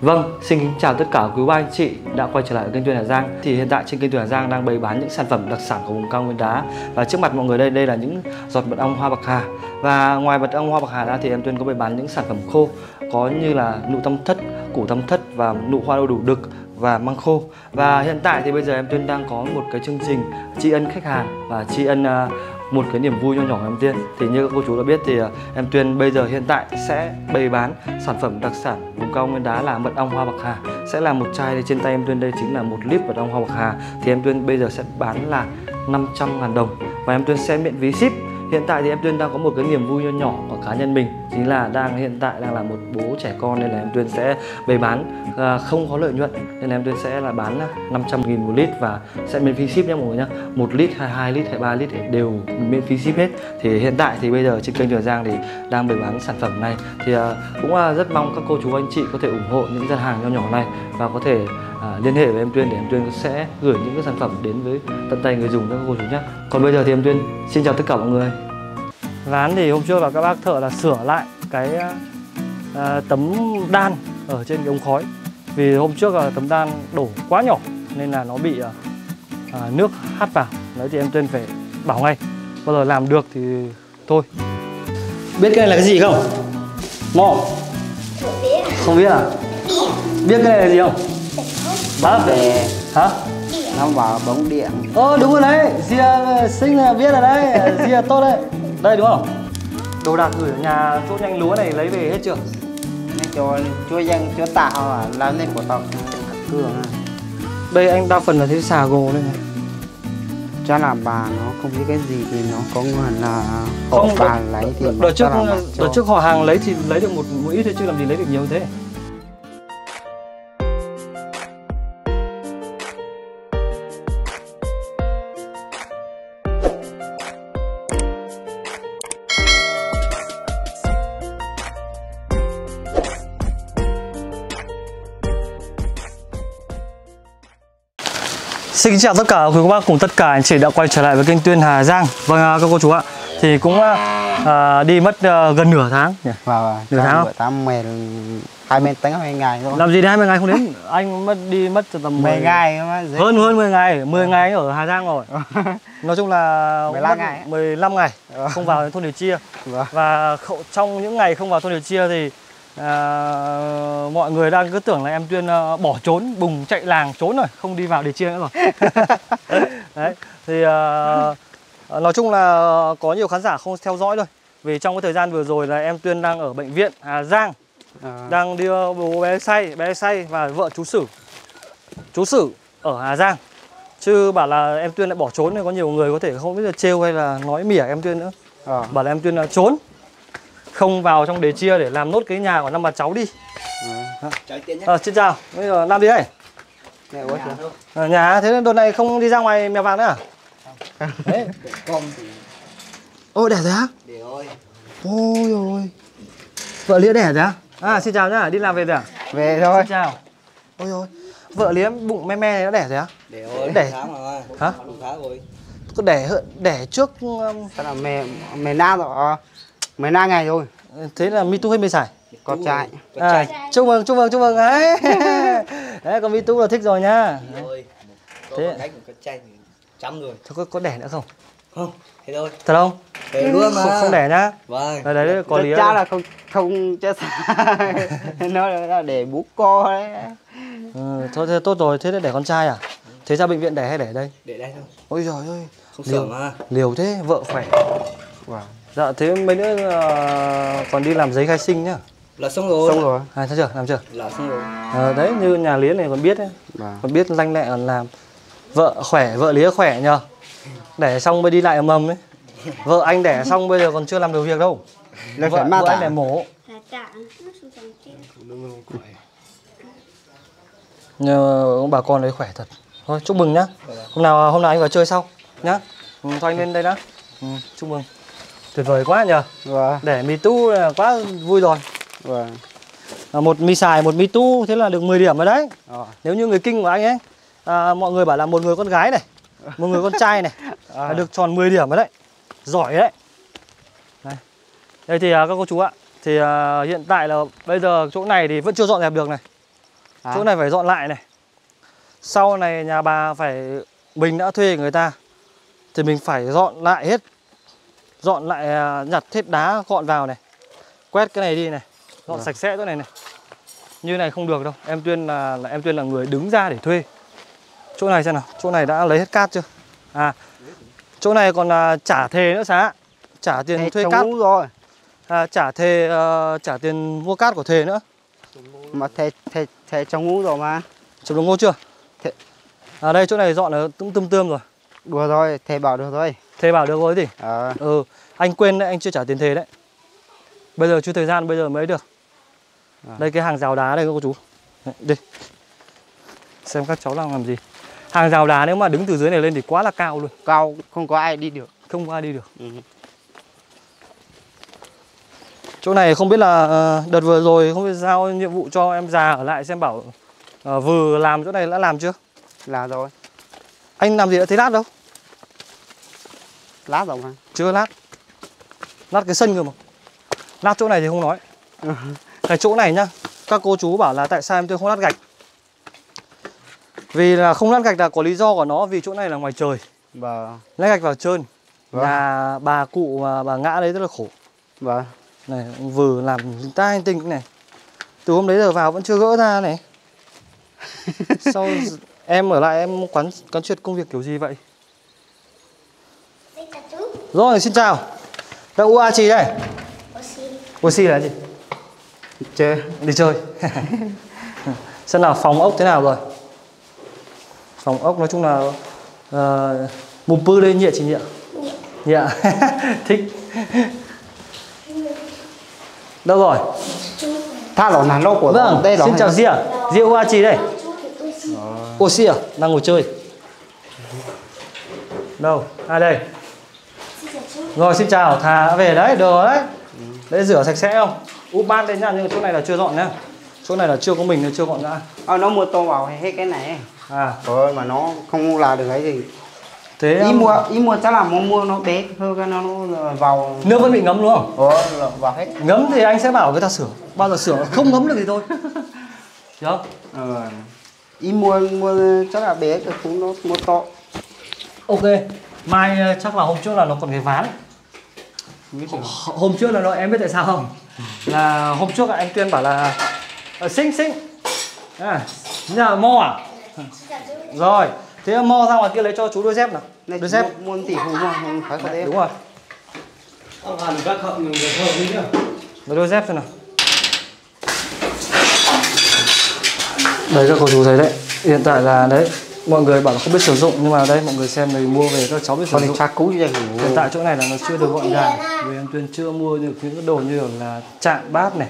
Vâng, xin kính chào tất cả quý ba anh chị đã quay trở lại ở kênh Tuyền Hà Giang. Thì hiện tại trên kênh Tuyền Hà Giang đang bày bán những sản phẩm đặc sản của vùng cao Nguyên Đá và trước mặt mọi người đây đây là những giọt mật ong hoa bạc hà. Và ngoài mật ong hoa bạc hà ra thì em Tuyền có bày bán những sản phẩm khô có như là nụ tâm thất, củ tâm thất và nụ hoa đu đủ đực và măng khô. Và hiện tại thì bây giờ em Tuyên đang có một cái chương trình tri ân khách hàng và tri ân uh, một cái niềm vui nho nhỏ của em Tuyên thì như các cô chú đã biết thì à, em Tuyên bây giờ hiện tại sẽ bày bán sản phẩm đặc sản vùng cao Nguyên Đá là mật ong hoa bạc hà. Sẽ là một chai trên tay em Tuyên đây chính là một lít mật ong hoa bạc hà. Thì em Tuyên bây giờ sẽ bán là 500 ngàn đồng. Và em Tuyên sẽ miễn phí ship hiện tại thì em tuyên đang có một cái niềm vui nho nhỏ của cá nhân mình chính là đang hiện tại đang là một bố trẻ con nên là em tuyên sẽ bày bán à, không có lợi nhuận nên là em tuyên sẽ là bán à, 500 nghìn một lít và sẽ miễn phí ship nhé mọi người nhé một lít hay hai lít hay ba lít thì đều miễn phí ship hết. Thì hiện tại thì bây giờ trên kênh Trường Giang thì đang bày bán sản phẩm này. Thì à, cũng à, rất mong các cô chú anh chị có thể ủng hộ những gian hàng nho nhỏ này và có thể à, liên hệ với em Tuyên để em Tuyên sẽ gửi những cái sản phẩm đến với tận tay người dùng các cô chú nhé. Còn bây giờ thì em Tuyên xin chào tất cả mọi người. Ván thì hôm trước là các bác thợ là sửa lại cái à, tấm đan ở trên cái ống khói vì hôm trước là tấm đan đổ quá nhỏ nên là nó bị à, nước hắt vào đấy thì em Tuyên phải bảo ngay bao giờ làm được thì thôi biết cái này là cái gì không? Mò không biết à? Biết cái này là gì không? Bác về hả? nó bảo bóng điện. Ờ đúng rồi đấy, Zia xinh là biết rồi đấy, Zia tốt đấy. Đây đúng không? Đồ đạc gửi ở nhà chỗ nhanh lúa này lấy về hết chưa? nó cho chúa dân chúa tạo à làm nên của tộc. Cường à. Đây anh đa phần là thấy xà gồ đây này. Cho là bà nó không biết cái gì thì nó có nguồn là Không, bà đợt- lấy thì Đợt trước, đợt trước họ hàng lấy thì lấy được một, một ít thôi chứ làm gì lấy được nhiều thế Xin kính chào tất cả quý cô bác cùng tất cả anh chị đã quay trở lại với kênh Tuyên Hà Giang Vâng à, các cô chú ạ Thì cũng à, đi mất à, gần nửa tháng nhỉ? và Nửa tháng không? tháng mười hai mươi tính hai ngày thôi Làm gì đến 20 ngày không đến Anh mất đi mất tầm 10 10 ngày dễ Hơn hơn 10 ngày 10 ngày ở Hà Giang rồi Nói chung là 15 mất ngày. 15 ngày Ờ. Không vào thôn Điều Chia Vâng. Và trong những ngày không vào thôn Điều Chia thì à, Mọi người đang cứ tưởng là em Tuyên à, bỏ trốn Bùng chạy làng trốn rồi Không đi vào Điều Chia nữa rồi. Đấy Thì à, nói chung là có nhiều khán giả không theo dõi thôi. Vì trong cái thời gian vừa rồi là em Tuyên đang ở bệnh viện Hà Giang Ờ, đang đưa bố bé say bé say và vợ chú sử. Chú sử ở hà giang. Chứ bảo là em tuyên lại bỏ trốn thì có nhiều người có thể không biết là trêu hay là nói mỉa em tuyên nữa. Ờ. bảo là em tuyên là trốn không vào trong đề chia để làm nốt cái nhà của năm bà cháu đi. À, xin chào. Bây giờ làm gì đây? Ơi, ở nhà thế nên đợt này không đi ra ngoài mèo vàng nữa à? Đấy. Con thì ôi đẻ rồi á? Để ơi. Ôi ôi vợ lĩa đẻ rồi á? À xin chào nhá đi làm về rồi à? Về thôi. Xin chào. Ôi ôi. Vợ lĩa bụng me me này nó đẻ rồi á? Để ơi Để. tháng rồi Hả? rồi. Có đẻ đẻ trước um, sao là mẹ mẹ na rồi ờ, mẹ na ngày rồi thế là mi tu hay mi xài? Có trai. À, trai. chúc mừng chúc mừng chúc mừng. Ấy đấy còn mi tu là thích rồi nhá. Để Thế- con đánh trai thì chăm rồi thế có, có đẻ nữa không? Không thế thôi. Thật không? Để luôn mà. Không, không đẻ nhá. Vâng. Đấy đấy có lý cha là không không chết nó là để bú co đấy. Ừ, thôi thế tốt rồi. Thế là đẻ con trai à? Thế ra bệnh viện đẻ hay đẻ đây? Để đây thôi. Ôi giời ơi. Không Liều. sợ mà. liều thế vợ khỏe dạ thế mấy nữa ờ, còn đi làm giấy khai sinh nhá. Là xong rồi. Xong rồi. À thấy chưa? Làm chưa? Là xong rồi. Ờ, đấy như nhà lía này còn biết đấy Vâng. còn biết lanh lẹ còn làm vợ khỏe vợ lía khỏe nhờ. Đẻ xong mới đi lại ầm ầm ấy. Vợ anh đẻ xong bây giờ còn chưa làm được việc đâu. Là vợ, phải ma vợ anh đẻ mổ. Là giảm chia nhờ ông bà con đấy khỏe thật. Thôi chúc mừng nhá. Hôm nào hôm nào anh vào chơi sau nhá. Ừ, thôi anh lên đây đã. Ừ, chúc mừng tuyệt vời quá nhờ vâng. Đẻ mì tu là quá vui rồi. Vâng. À, một mì xài một mì tu thế là được 10 điểm rồi đấy. Ờ. nếu như người kinh của anh ấy à, mọi người bảo là một người con gái này một người con trai này À. được tròn 10 điểm rồi đấy. Giỏi đấy. Đây, đây thì à, các cô chú ạ thì à, hiện tại là bây giờ chỗ này thì vẫn chưa dọn dẹp được này. Hả? chỗ này phải dọn lại này. Sau này nhà bà phải mình đã thuê người ta thì mình phải dọn lại hết dọn lại à, nhặt hết đá gọn vào này. Quét cái này đi này. Dọn Vâng. sạch sẽ chỗ này này. Như này không được đâu. Em tuyên là, là em tuyên là người đứng ra để thuê. Chỗ này xem nào. Chỗ này đã lấy hết cát chưa? À chỗ này còn là trả thề nữa xá. Trả tiền Thế thuê cát. rồi. À, trả thề ờ, trả tiền mua cát của thề nữa. Mà thề thề thề trồng ngũ rồi mà. Chụp đồng ngô chưa? Thế- à đây chỗ này dọn là cũng tươm tươm rồi đùa thôi thề bảo được thôi. Thề bảo được rồi gì? Ờ. Ừ anh quên đấy anh chưa trả tiền thề đấy. Bây giờ chưa thời gian bây giờ mới được. À. đây cái hàng rào đá đây cô chú. Đấy, đi. Xem các cháu đang làm gì. Hàng rào đá nếu mà đứng từ dưới này lên thì quá là cao luôn. Cao không có ai đi được. Không có ai đi được. Ừ. chỗ này không biết là ờ, đợt vừa rồi không biết giao nhiệm vụ cho em già ở lại xem bảo ờ, vừa làm chỗ này đã làm chưa? Là rồi. Anh làm gì đã thấy lát đâu lá rồi mà chưa lát. Lát cái sân cơ mà. Lát chỗ này thì không nói. Cái chỗ này nhá. Các cô chú bảo là tại sao em tôi không lát gạch? Vì là không lát gạch là có lý do của nó vì chỗ này là ngoài trời. Vâng lát gạch vào trơn. Vâng. nhà bà cụ mà bà ngã đấy rất là khổ. Vâng. Này vừa làm linh ta linh tinh này. Từ hôm đấy giờ vào vẫn chưa gỡ ra này. Sau em ở lại em quán quán triệt công việc kiểu gì vậy. Rồi xin chào. Đang ua gì đây. Oxy. oxy là gì? Chơi đi chơi. Xem nào phòng ốc thế nào rồi? Phòng ốc nói chung là uh, mù pư đây nhẹ chị nhẹ Nhẹ. nhẹ. Thích. Đâu rồi? Tha lỗ nàn lô của vâng đây xin chào Ria Ria ua gì đây. Thì oxy. à đang ngồi chơi. Đâu? Ai đây. Rồi xin chào thà về đấy rồi đấy. Đấy rửa sạch sẽ không? Úp bát đây nhá nhưng chỗ này là chưa dọn nhá. Chỗ này là chưa có mình nên chưa gọn ra ờ, nó mua tô vào hết cái này. À. Rồi mà nó không là được cái gì thế ý um, mua ý mua chắc là mua mua nó bé hơn cái nó, nó vào. Nước vẫn bị ngấm đúng không? Ủa, là vào hết. Ngấm thì anh sẽ bảo người ta sửa. Bao giờ sửa? Không ngấm được thì thôi. Được ờ. ý mua mua chắc là bé cái cũng nó mua to ok. Mai ờ, chắc là hôm trước là nó còn cái ván hôm trước là nó em biết tại sao không? Là hôm trước anh tuyên bảo là ờ, xinh xinh à nhà mo à? Rồi thế mo ra ngoài kia lấy cho chú đôi dép nào. Này đôi dép. mua tỷ hùng không không phải có đúng rồi. Ông Hàn các hậu người thợ đi nhá. lấy đôi dép xem nào. Đây các cô chú thấy đấy. Hiện tại là đấy mọi người bảo là không biết sử dụng nhưng mà đây mọi người xem này mua về các cháu biết sử còn dụng. tra cho hiện tại chỗ này là nó chưa được gọn gàng. Vì em tuyên chưa mua được những cái đồ như là chạn bát này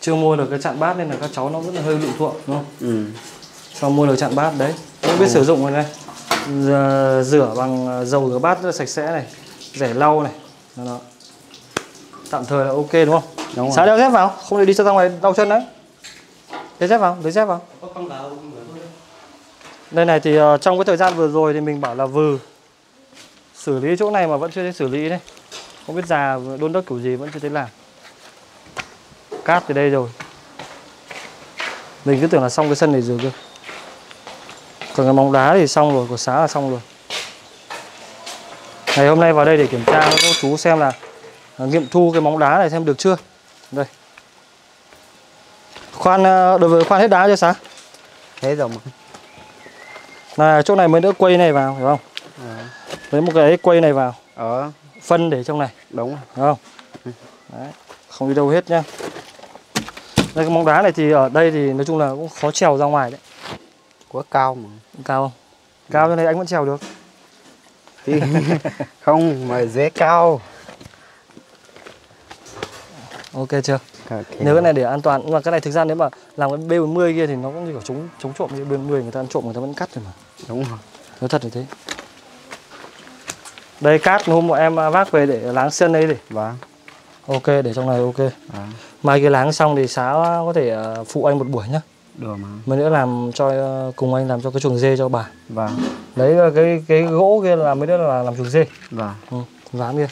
chưa mua được cái chạn bát nên là các cháu nó vẫn là hơi lụ thuộng đúng không? Ừ. sau mua được chạn bát đấy? Không biết sử dụng rồi này. Giờ rửa bằng dầu rửa bát rất là sạch sẽ này rẻ lau này. Đó, đó. tạm thời là ok đúng không? Đúng rồi. sáng đeo dép vào không để đi cho ra ngoài đau chân đấy. Lấy dép vào lấy dép vào Có con gà không? Đây này thì uh, trong cái thời gian vừa rồi thì mình bảo là vừa xử lý chỗ này mà vẫn chưa thấy xử lý đấy. Không biết già đôn đất kiểu gì vẫn chưa thấy làm. Cát từ đây rồi. Mình cứ tưởng là xong cái sân này rồi cơ. Còn cái bóng đá thì xong rồi của xá là xong rồi. Ngày hôm nay vào đây để kiểm tra các chú xem là à, nghiệm thu cái móng đá này xem được chưa. Đây. Khoan ờ, đối với khoan hết đá chưa xá? Thế rồi mà là chỗ này mới đỡ quay này vào hiểu không? Lấy một cái quay này vào. Ờ. Phân để trong này. Đúng rồi. không? Đấy không đi đâu hết nhá. Đây cái bóng đá này thì ở đây thì nói chung là cũng khó trèo ra ngoài đấy. Quá cao mà. Cao không? Cao cho nên anh vẫn trèo được. Không mà dễ cao. Ok chưa okay. nếu cái này để an toàn nhưng mà cái này thực ra nếu mà làm cái B40 kia thì nó cũng như kiểu chống chống trộm như B40 người ta ăn trộm người ta vẫn cắt rồi mà đúng rồi nói thật là thế đây cát hôm bọn em vác về để láng sân đây để vâng ok để trong này ok à, mai cái láng xong thì xá có thể ờ, phụ anh một buổi nhá được mà Mới nữa làm cho cùng anh làm cho cái chuồng dê cho bà. vâng Đấy là cái cái gỗ kia là mới nữa là làm chuồng dê. vâng Ừ, ván kia.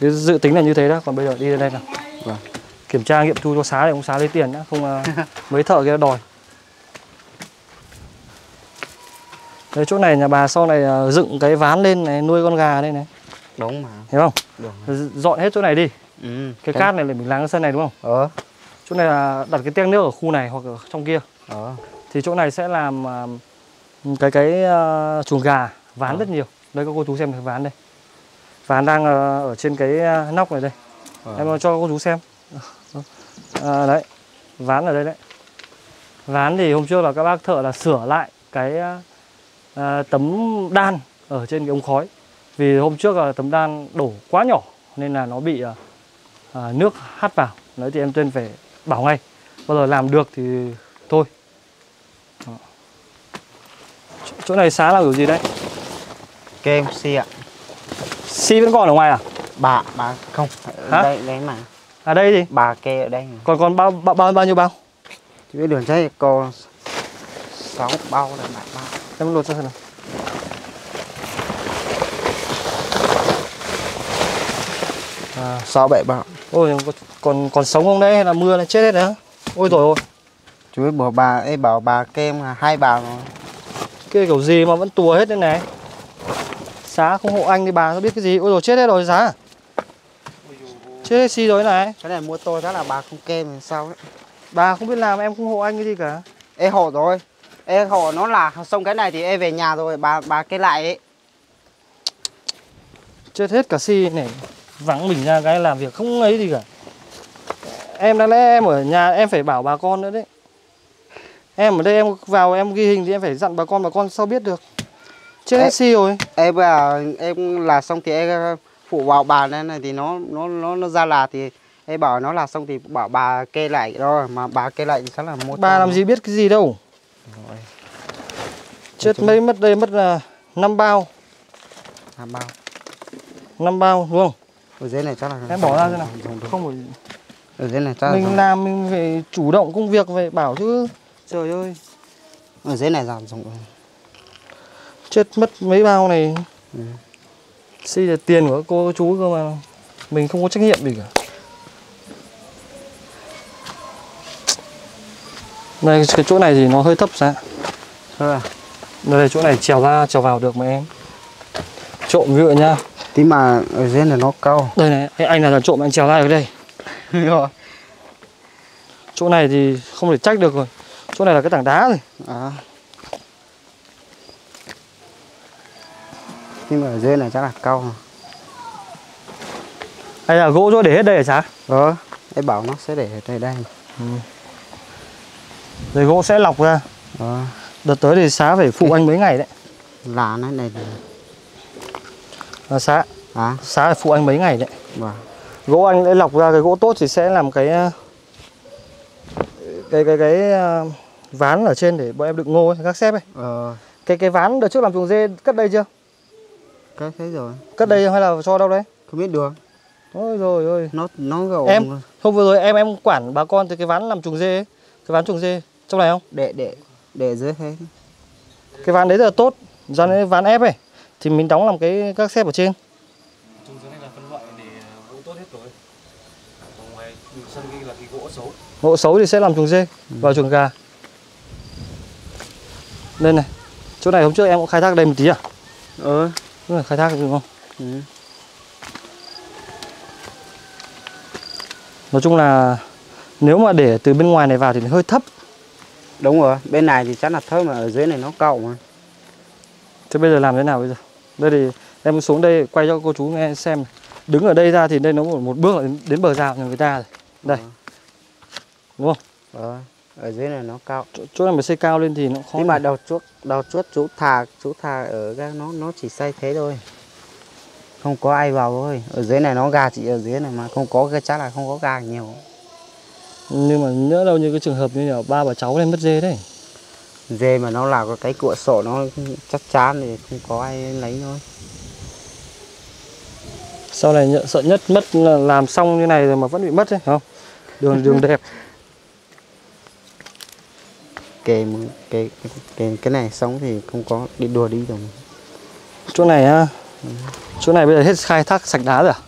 Cái dự tính là như thế đó, còn bây giờ đi lên đây nào. Vâng. Kiểm tra nghiệm thu cho xá để ông xá lấy tiền nhá, không ờ, mấy thợ kia đòi. Đấy chỗ này nhà bà sau này à, dựng cái ván lên này nuôi con gà đây này. Đúng mà. Hiểu không? đúng. Dọn hết chỗ này đi. Ừ. Cái cát này để mình láng cái sân này đúng không? ờ. Chỗ này là đặt cái teng nước ở khu này hoặc ở trong kia. Ờ. Thì chỗ này sẽ làm à, cái cái à, chuồng gà Ván rất nhiều. Đây các cô chú xem cái ván đây. Ván đang à, ở trên cái à, nóc này đây. Ờ. Em cho cô chú xem à, Đấy. Ván ở đây đấy. Ván thì hôm trước là các bác thợ là sửa lại cái à, à, tấm đan ở trên cái ống khói. Vì hôm trước là tấm đan đổ quá nhỏ Nên là nó bị à, à, nước hắt vào. Đấy thì em tuyên phải bảo ngay. Bao giờ làm được thì thôi. Đó. Chỗ- này xá là kiểu gì đấy? Kem xì ạ. Xi vẫn còn ở ngoài à? bà bà không. Hả? đây đấy mà À đây gì? bà kê ở đây Còn còn bao bao bao, bao nhiêu bao? chứ biết đường chơi cô sáu bao là bảy bao. Em lột ra xem nào. À, sáu bảy bao. Ôi còn, còn còn sống không đấy hay là mưa là chết hết đấy Ôi rồi ôi chú biết bảo bà ấy bảo bà kem là hai bao rồi. Cái kiểu gì mà vẫn tùa hết thế này? Xá không hộ anh thì bà có biết cái gì? Ôi rồi chết hết rồi giá Chết hết xi rồi này. Cái này mua tôi đó là bà không kem thì sao ấy. Bà không biết làm em không hộ anh cái gì cả. Ê hộ rồi. Ê hộ nó là xong cái này thì ê về nhà rồi. Bà bà kê lại ấy. Chết hết cả xi này. Vắng mình ra cái làm việc không ấy gì cả. Em đáng lẽ em ở nhà em phải bảo bà con nữa đấy. Em ở đây em vào em ghi hình thì em phải dặn bà con bà con sao biết được. Chết hết xi rồi. Em bà em là xong thì em phụ bảo bà này này thì nó nó nó nó ra là thì em bảo nó là xong thì bảo bà kê lại rồi mà bà kê lại thì chắc là mua Bà làm gì biết cái gì đâu. Rồi. Chết mấy mất đây mất là 5 bao. À, bao. 5 bao đúng không? Ở dưới này chắc là Em bỏ ra thế nào. Không phải ở dưới này chắc là Mình dùng- làm mình phải chủ động công việc phải bảo chứ. Trời ơi. Ở dưới này giảm dùng được. Chết mất mấy bao này. Ừ. Xi là tiền của cô chú cơ mà. Mình không có trách nhiệm gì cả. Đây cái chỗ này thì nó hơi thấp ra thôi à Đây chỗ này trèo ra trèo vào được mà em. Trộm dụ nhá. Tí mà ở dưới này nó cao. Đây này anh- là trộm anh trèo ra được đây. Rồi. Chỗ này thì không thể trách được rồi. Chỗ này là cái tảng đá rồi. À. nhưng mà ở dưới này chắc là cao Hay là gỗ chỗ để hết đây hả chả? Ờ em bảo nó sẽ để ở đây đây. Rồi gỗ sẽ lọc ra. Ờ. Đợt tới thì xá phải phụ anh mấy ngày đấy. Là nó này này à, Xá. À Xá phải phụ anh mấy ngày đấy. Vâng. Gỗ anh sẽ lọc ra cái gỗ tốt thì sẽ làm cái ờ, Cái cái cái ờ, ván ở trên để bọn em đựng ngô ấy, các xếp ấy. Ờ. Cái cái ván đợt trước làm chuồng dê cất đây chưa? Cái thế rồi. Cất đây hay là cho đâu đấy? không biết được. Ôi rồi ôi. Nó nó gầu Em- Hôm vừa rồi em em quản bà con từ cái ván làm chuồng dê ấy. Cái ván chuồng dê trong này không? để để để dưới thế. Cái ván đấy rất là tốt. Do đấy ván ép ấy. Thì mình đóng làm cái các xếp ở trên. Trồng dưới này là phân loại để gỗ tốt hết rồi. Còn ngoài sân kia là cái gỗ xấu. Gỗ xấu thì sẽ làm chuồng dê Vào chuồng gà. Đây này. Chỗ này hôm trước em cũng khai thác đây một tí à? ờ Đúng là khai thác đúng không? ừ. Nói chung là Nếu mà để từ bên ngoài này vào thì nó hơi thấp đúng rồi bên này thì chắc là thơm mà ở dưới này nó cao mà Thế bây giờ làm thế nào bây giờ? Đây thì em xuống đây quay cho cô chú nghe xem Đứng ở đây ra thì đây nó một, một bước là đến, đến bờ rào nhà người ta rồi Đây Đúng không? ờ ở dưới này nó cao. Chỗ, này mà xây cao lên thì nó khó nhưng mà đầu chuốt đầu chuốt chú thà chú thà ở cái nó nó chỉ xây thế thôi. Không có ai vào thôi. Ở dưới này nó gà chỉ ở dưới này mà không có cái chắc là không có gà nhiều. Nhưng mà nhớ đâu như cái trường hợp như là ba bà cháu lên mất dê đấy. Dê mà nó là cái cửa sổ nó chắc chắn thì không có ai lấy thôi. Sau này sợ nhất mất là làm xong như này rồi mà vẫn bị mất đấy không? Đường đường đẹp kề cái, cái, cái này sống thì không có đi đùa đi rồi. Chỗ này á? Chỗ này bây giờ hết khai thác sạch đá rồi à?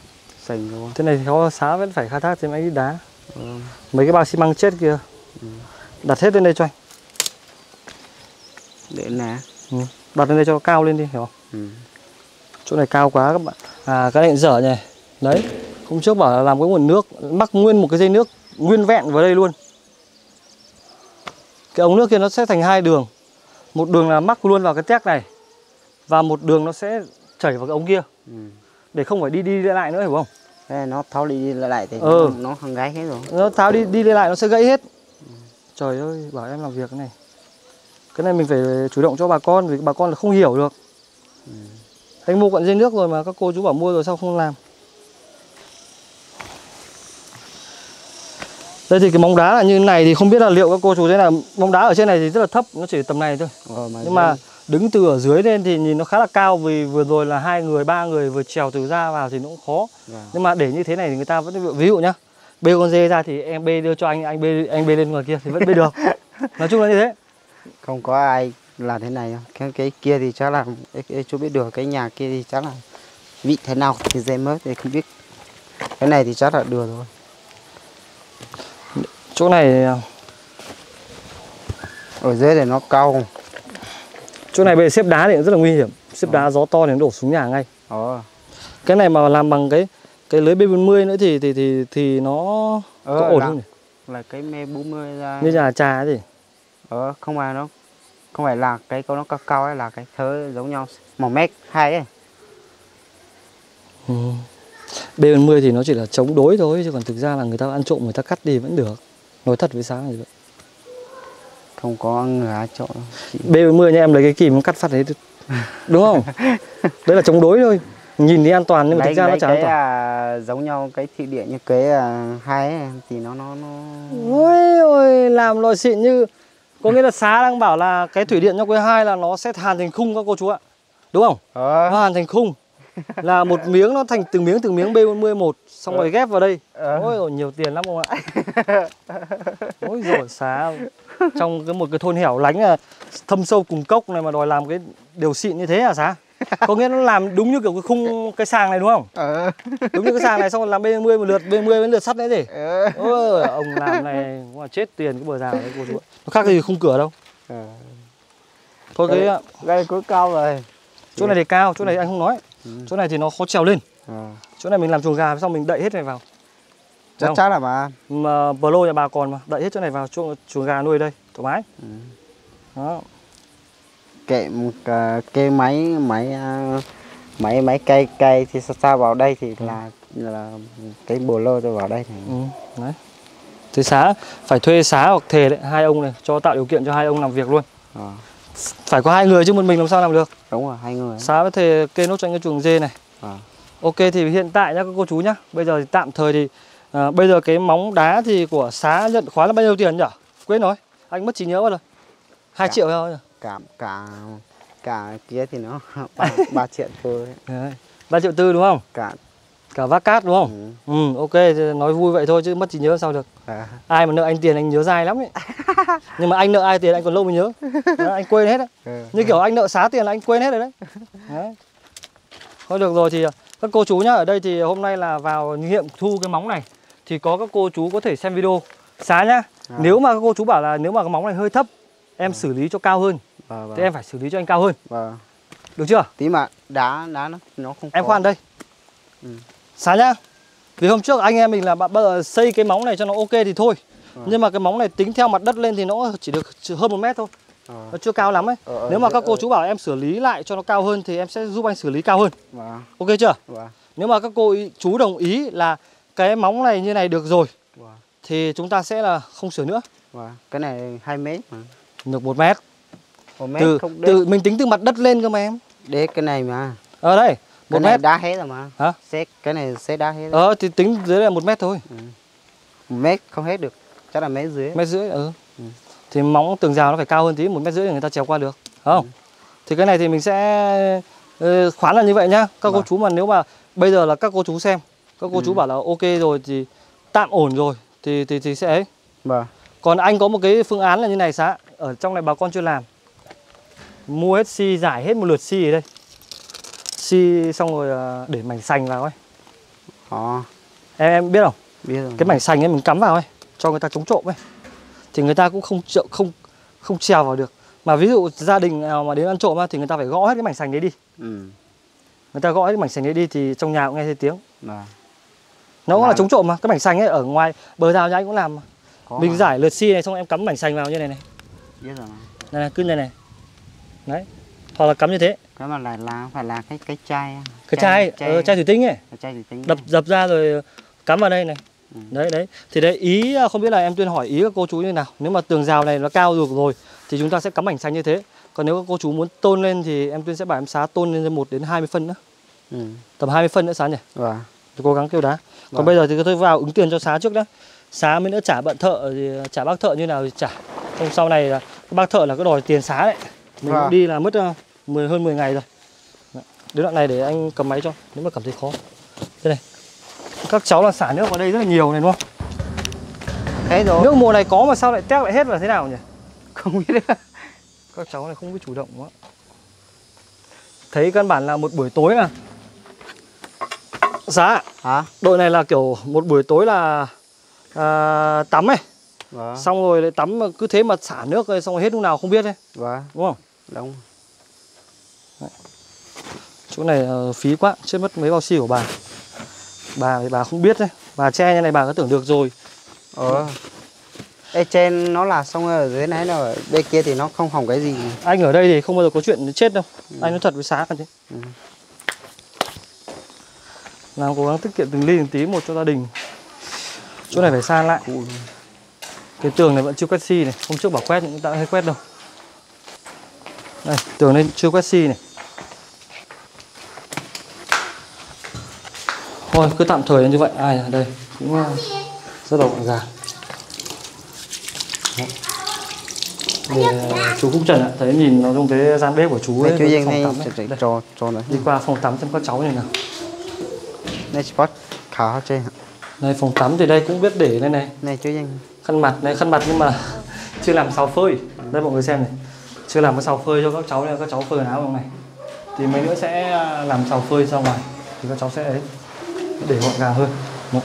sành luôn Thế này thì có xá vẫn phải khai thác thêm mấy cái đá. Ừ. Mấy cái bao xi măng chết kia. Đặt hết lên đây cho anh. Để nè ừ. đặt lên đây cho nó cao lên đi hiểu không? Ừ. chỗ này cao quá các bạn. À cái này dở nhỉ. Đấy hôm trước bảo là làm cái nguồn nước mắc nguyên một cái dây nước nguyên vẹn vào đây luôn cái ống nước kia nó sẽ thành hai đường. Một đường là mắc luôn vào cái tét này và một đường nó sẽ chảy vào cái ống kia. Ừ. để không phải đi đi lại lại nữa hiểu không? Thế nó tháo đi lại lại thì Ừ. nó, nó gáy hết rồi. Nó tháo đi đi lại nó sẽ gãy hết. Trời ơi bảo em làm việc cái này. Cái này mình phải chủ động cho bà con vì bà con là không hiểu được. Anh mua cuộn dây nước rồi mà các cô chú bảo mua rồi sao không làm đây thì cái móng đá là như này thì không biết là liệu các cô chú thế là móng đá ở trên này thì rất là thấp nó chỉ tầm này thôi. Ờ, mà nhưng mà đứng từ ở dưới lên thì nhìn nó khá là cao vì vừa rồi là hai người ba người vừa trèo từ ra vào thì nó cũng khó. Vâng. nhưng mà để như thế này thì người ta vẫn ví dụ nhá bê con dê ra thì em bê đưa cho anh anh bê anh bê lên ngoài kia thì vẫn bê được. Nói chung là như thế. Không có ai làm thế này cái, cái kia thì chắc là chú biết được cái nhà kia thì chắc là vị thế nào thì dễ mất thì không biết. Cái này thì chắc là được rồi chỗ này à, ở dưới này nó cao chỗ này bây giờ xếp đá thì rất là nguy hiểm xếp đá gió to thì nó đổ xuống nhà ngay ờ cái này mà làm bằng cái cái lưới B40 nữa thì thì thì thì nó Ờ, có ổn là- không nhỉ? là cái me 40 ra Như nhà trà gì? ờ không phải nó không phải là cái con nó cao cao ấy là cái thớ giống nhau một mét hai ấy Ừ. B40 thì nó chỉ là chống đối thôi chứ còn thực ra là người ta ăn trộm người ta cắt đi vẫn được. Nói thật với sáng như vậy. không có người trộn đâu. Chỉ- B40 nha em lấy cái kìm cắt phát đấy đúng không? đấy là chống đối thôi. Nhìn thì an toàn nhưng mà lấy, thực ra nó chẳng an toàn. à, giống nhau cái thị điện như cái à, hai ấy, thì nó nó nó Ôi ôi làm loại xịn như có nghĩa là xá đang bảo là cái thủy điện trong quê hai là nó sẽ hàn thành khung các cô chú ạ. Đúng không? ờ Nó hàn thành khung là một miếng nó thành từng miếng từng miếng B40 một xong rồi ghép vào đây. Ờ. Ôi rồi nhiều tiền lắm không ạ? Ôi rồi xá trong cái một cái thôn hẻo lánh là thâm sâu cùng cốc này mà đòi làm cái điều xịn như thế à xá? Có nghĩa nó làm đúng như kiểu cái khung cái sàng này đúng không? ờ Đúng như cái sàng này xong rồi làm B40 một lượt B10 với lượt sắt đấy gì? ờ Ôi ông làm này cũng là chết tiền cái bờ rào đấy cô chú. Nó khác gì khung cửa đâu. Ờ. Thôi cái đây, đây cuối cao rồi chỗ này thì cao, chỗ này anh không nói. Ừ. Chỗ này thì nó khó trèo lên. Ờ. Chỗ này mình làm chuồng gà xong mình đậy hết này vào. chắc chắn là mà Mà bờ lô nhà bà còn mà, đậy hết chỗ này vào chuồng chuồng gà nuôi đây, thoải mái. Ừ. Đó. kệ một à, cái máy máy à, máy máy cây cây thì sao vào đây thì là là cái bồ lô tôi vào đây thì Ừ, đấy. Thế xá phải thuê xá hoặc thề đấy, hai ông này cho tạo điều kiện cho hai ông làm việc luôn. ờ, Phải có hai người chứ một mình làm sao làm được. đúng rồi hai người Xá với thề kê nốt cho anh cái chuồng dê này. Ờ. Ok thì hiện tại nhá các cô chú nhá. Bây giờ thì tạm thời thì à, bây giờ cái móng đá thì của xá nhận khoán là bao nhiêu tiền nhỉ? Quên rồi. Anh mất trí nhớ mất rồi. 2 Dạ. triệu thôi cả cả cả kia thì nó ba, ba triệu thôi Đấy. 3 triệu tư đúng không? cả Cả vác cát đúng không? ừ. Ừ, ok, nói vui vậy thôi chứ mất trí nhớ sao được. à, Ai mà nợ anh tiền anh nhớ dai lắm ấy. Nhưng mà anh nợ ai tiền anh còn lâu mới nhớ. Đó, anh quên hết đấy. ừ. Như kiểu anh nợ xá tiền là anh quên hết rồi đấy. đấy. Thôi được rồi thì các cô chú nhá, ở đây thì hôm nay là vào nghiệm thu cái móng này thì có các cô chú có thể xem video xá nhá. À. Nếu mà các cô chú bảo là nếu mà cái móng này hơi thấp em xử lý cho cao hơn Vâng, thì em phải xử lý cho anh cao hơn. vâng. Được chưa? tí mà đá đá nó nó không Em có. khoan đây. Ừ. Xá nhá. Vì hôm trước anh em mình là bao giờ xây cái móng này cho nó ok thì thôi. Ừ. Nhưng mà cái móng này tính theo mặt đất lên thì nó chỉ được hơn một mét thôi. Ờ, Nó chưa cao lắm ấy. ờ, ờ, Nếu mà các cô ờ, chú bảo em xử lý lại cho nó cao hơn thì em sẽ giúp anh xử lý cao hơn. vâng Ok chưa? vâng Nếu mà các cô ý- chú đồng ý là cái móng này như này được rồi vâng thì chúng ta sẽ là không sửa nữa. vâng cái này hai mét mà Được một mét. một mét Từ không từ mình tính từ mặt đất lên cơ mà em. đế cái này mà Ở đây, cái một mét. đá hết rồi mà Hả? xét cái này xét đá hết rồi. Ờ thì tính dưới là một mét thôi. một mét không hết được chắc là mét dưới mét rưỡi ừ. Ừ. thì móng tường rào nó phải cao hơn tí một mét rưỡi để người ta trèo qua được không? Ừ. thì cái này thì mình sẽ ờ, khoán là như vậy nhá. Các cô Vâng. chú mà nếu mà bây giờ là các cô chú xem các cô Ừ. chú bảo là ok rồi thì tạm ổn rồi thì thì thì sẽ ấy. Vâng. Còn anh có một cái phương án là như này xã ở trong này bà con chưa làm. Mua hết xi giải hết một lượt xi ở đây. Xi xong rồi ờ, để mảnh sành vào ấy. Họ em em biết không? Biết rồi. Cái mảnh sành ấy mình cắm vào ấy cho người ta chống trộm ấy thì người ta cũng không trợ- không không trèo vào được. Mà ví dụ gia đình nào mà đến ăn trộm á, thì người ta phải gõ hết cái mảnh sành đấy đi. Ừ. Người ta gõ hết cái mảnh sành đấy đi thì trong nhà cũng nghe thấy tiếng. Vâng. Nó cũng là Làm. chống trộm mà cái mảnh sành ấy ở ngoài bờ rào nhà anh cũng làm mà. có mình mà. giải lượt xi này xong em cắm mảnh sành vào như này này. Biết rồi này, này cứ này này. Đấy. Hoặc là cắm như thế. Cái mà lại là phải là cái cái chai cái chai chai, chai thủy tinh ấy. Chai thì tính đập dập ra rồi cắm vào đây này Ừ. đấy đấy. Thì đấy ý à, không biết là em tuyên hỏi ý các cô chú như nào. Nếu mà tường rào này nó cao được rồi thì chúng ta sẽ cắm mảnh xanh như thế. Còn nếu các cô chú muốn tôn lên thì em tuyên sẽ bảo em xá tôn lên một đến 20 phân nữa. Ừ. Tầm 20 phân nữa xá nhỉ? Vâng. Tôi cố gắng kêu đá. Còn Vâng. bây giờ thì tôi vào ứng tiền cho xá trước đã xá mới nữa trả bận thợ thì trả bác thợ như nào thì trả không sau này là bác thợ là cái đòi tiền xá đấy. Mình Vâng. cũng đi là mất uh, 10 hơn 10 ngày rồi. Đến đoạn này để anh cầm máy cho nếu mà cảm thấy khó. Đây này các cháu là xả nước vào đây rất là nhiều này đúng không? Thế rồi. Nước mùa này có mà sao lại tét lại hết là thế nào nhỉ? Không biết các cháu này không biết chủ động quá. Thấy căn bản là một buổi tối à giá hả? Đội này là kiểu một buổi tối là à, tắm ấy. Vâng. Xong rồi lại tắm mà cứ thế mà xả nước rồi xong rồi hết lúc nào không biết đấy. Vâng. Đúng không? Đúng. Chỗ này ờ, phí quá chết mất mấy bao xi của bà bà thì bà không biết đấy. Bà che như này bà có tưởng được rồi. Ờ. Ê, trên nó là xong rồi ở dưới này ở bên kia thì nó không hỏng cái gì. Anh ở đây thì không bao giờ có chuyện chết đâu. Anh nói thật với xá กัน thế Ừ. làm cố gắng tiết kiệm từng ly từng tí một cho gia đình. Chỗ này phải san lại. Ui. cái tường này vẫn chưa quét xi này. Hôm trước bảo quét nhưng ta hay quét đâu. Đây tường này chưa quét xi này thôi cứ tạm thời như vậy. Ai ở đây cũng ờ, rất là gọn gàng. Đấy. Để chú Phúc Trần ạ, thấy nhìn nó trong cái gian bếp của chú ấy, Đây chú phòng này tắm ấy. Đây, trò trò này đi qua phòng tắm xem các cháu như nào. này spot khá trên Đây phòng tắm thì đây cũng biết để đây này, này chú Yên. Khăn mặt này khăn mặt nhưng mà chưa làm xào phơi. Đây mọi người xem này. Chưa làm cái xào phơi cho các cháu này các cháu phơi áo trong này thì mấy nữa sẽ à, làm xào phơi ra ngoài. Thì các cháu sẽ ấy để gọn gàng hơn. Đó.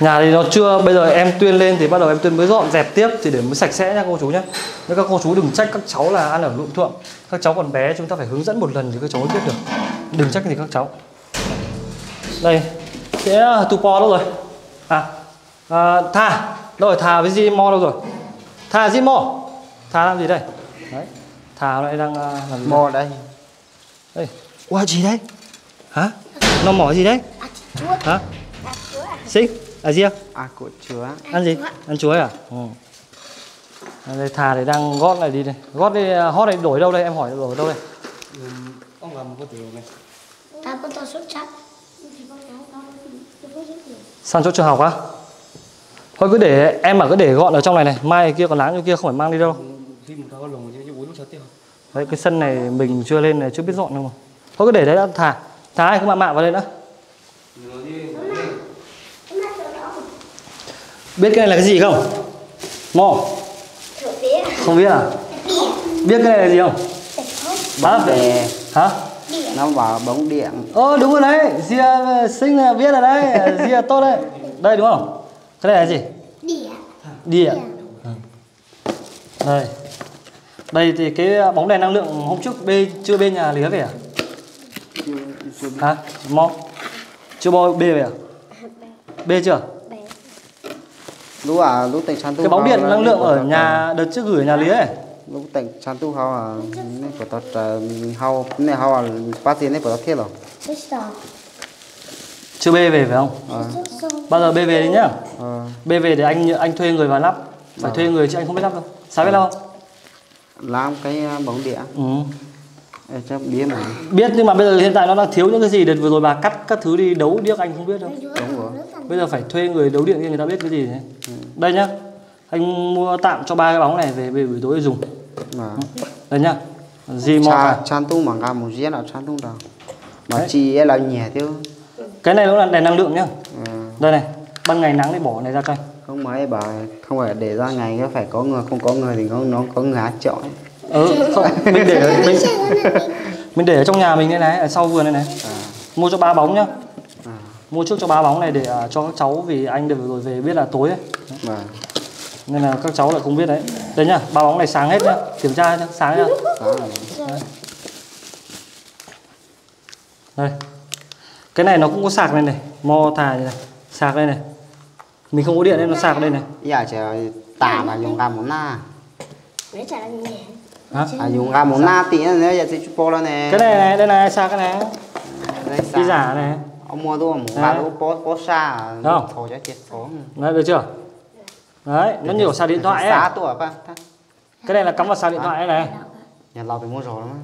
nhà thì nó chưa bây giờ em tuyên lên thì bắt đầu em tuyên mới dọn dẹp tiếp thì để mới sạch sẽ nha cô chú nhé nhưng các cô chú đừng trách các cháu là ăn ở luộm thuộm các cháu còn bé chúng ta phải hướng dẫn một lần thì các cháu mới biết được. Đừng trách gì các cháu. Đây thế uh, tupo đâu rồi? À, à thà đâu rồi thà với Zimo đâu rồi? Thà Zimo thà làm gì đây? Đấy thà lại đang à, làm gì mò đây. Đây. Ủa gì đấy hả nó mỏ gì đấy? À, chuối. hả? À, chuối à? xích à gì à? à của chứa ăn gì? Ăn chuối à? Ừ. À, đây thà thì đang gót này đi đây. Gót đi à, hót này đổi đâu đây? Em hỏi đổi đâu đây? Ông làm có từ này. Ta có tao sốt chắc. sang chỗ trường học á? Thôi cứ để em mà cứ để gọn ở trong này này. Mai kia còn láng chỗ kia không phải mang đi đâu. Đấy cái sân này mình chưa lên này chưa biết dọn đâu mà. Thôi cứ để đấy đã thà thà ai không mạ mạ vào đây nữa biết cái này là cái gì không mò không biết à biết cái này là gì không bát để hả nó vào bóng điện Ơ đúng rồi đấy, Zia xinh là biết rồi đấy, Zia tốt đấy. Đây đúng không? Cái này là gì? Đĩa. Ừ. Đây. Đây thì cái bóng đèn năng lượng hôm trước bê chưa bên nhà lía về à? Hả? Mò. Chưa bò bê về à? Bê chưa? Lúc à lúc tỉnh chăn tu Cái bóng điện năng nên lượng ở nhà đợt trước gửi ở nhà lía ấy. lúc tỉnh chăn tu hao à nên của tao trời hao này hao à bác sĩ này của tao thiết rồi Thế sao? Chưa bê về phải không? ờ. Bao giờ bê về đi nhá. ờ Bê về để anh anh thuê người vào lắp. Phải thuê người chứ anh không biết lắp đâu. Sao biết lắp không? làm cái à, bóng điện Ừ. Chắc biết mà. Biết nhưng mà bây giờ hiện tại nó đang thiếu những cái gì đợt vừa rồi bà cắt các thứ đi đấu điếc anh không biết đâu. Đúng rồi. Bây giờ phải thuê người đấu điện kia người ta biết cái gì đấy đây nhá. Anh mua tạm cho ba cái bóng này về về buổi tối dùng. Mà đây nhá. Gì mò cha cả. chăn tu mà ngà một giết là chăn tu đâu mà ấy là nhẹ tiêu cái này nó là đèn năng lượng nhá. Ờ đây này ban ngày nắng thì bỏ này ra anh. Không mấy bà không phải để ra ngày nó phải có người không có người thì không nó có người hát chọi ừ không mình để ở, mình, mình để ở trong nhà mình đây này ở sau vườn đây này. À, mua cho ba bóng nhá. À, mua trước cho ba bóng này để à, cho các cháu vì anh được rồi về biết là tối ấy. mà nên là các cháu lại không biết đấy. Đây nhá ba bóng này sáng hết nhá. Kiểm tra nhá sáng nhá. Đây. Cái này nó cũng có sạc này này mo thà này, này. sạc đây này. Mình không có điện nên nó sạc đây này. Giờ chờ tà là dùng ra một na. Để trả lại nhẹ. À dùng ra một na tí nữa giờ sẽ chụp nè cái này này đây này sạc cái này? Xa. giả này. Ông mua một Đấy. ba lô bó bó xa. Không. thổi cho chết số đấy được chưa? Đấy nó nhiều sạc điện thoại xa ấy tuổi ba cái này là cắm vào sạc điện thoại này. Nhà lò thì mua rồi lắm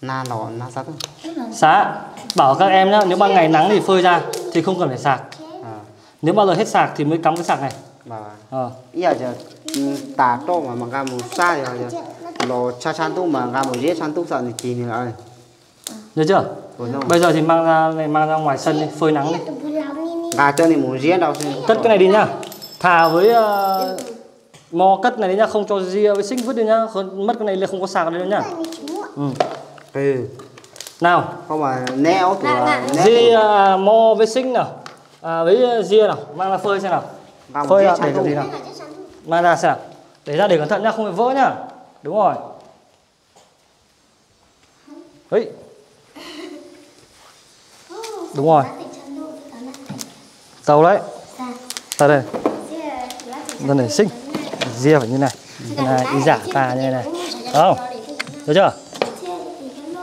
na lò na sao là Xã bảo các em nhá, nếu ban ngày nắng thì phơi ra thì không cần phải sạc. à. Nếu bao giờ hết sạc thì mới cắm cái sạc này. Bà Ờ. giờ giờ ừ, tà tô mà mà ra một xa rồi giờ lò cha chan tu mà ra một dễ chan tu sợ thì chỉ nữa rồi Được chưa? Bây giờ thì mang ra này mang ra ngoài sân đi, phơi nắng đi. gà cho nên một dễ đâu Cất cái này đi nhá. Thà với uh, mò cất này đi nhá, không cho ria với xích vứt đi nhá, không, mất cái này là không có sạc nữa nhá. Ừ. ừ Nào, không mà neo dạ. ria à, mò với xích nào. À, với ria nào, mang ra phơi xem nào. Một Phơi ra để tu gì nào. Mang ra xem nào. Để ra để cẩn thận nhá, không phải vỡ nhá. Đúng rồi. Ấy. Đúng rồi. Tàu đấy. Ta đây. Đây này xích. Ria phải như này. Này, đi giả tà như này. Không? Được chưa?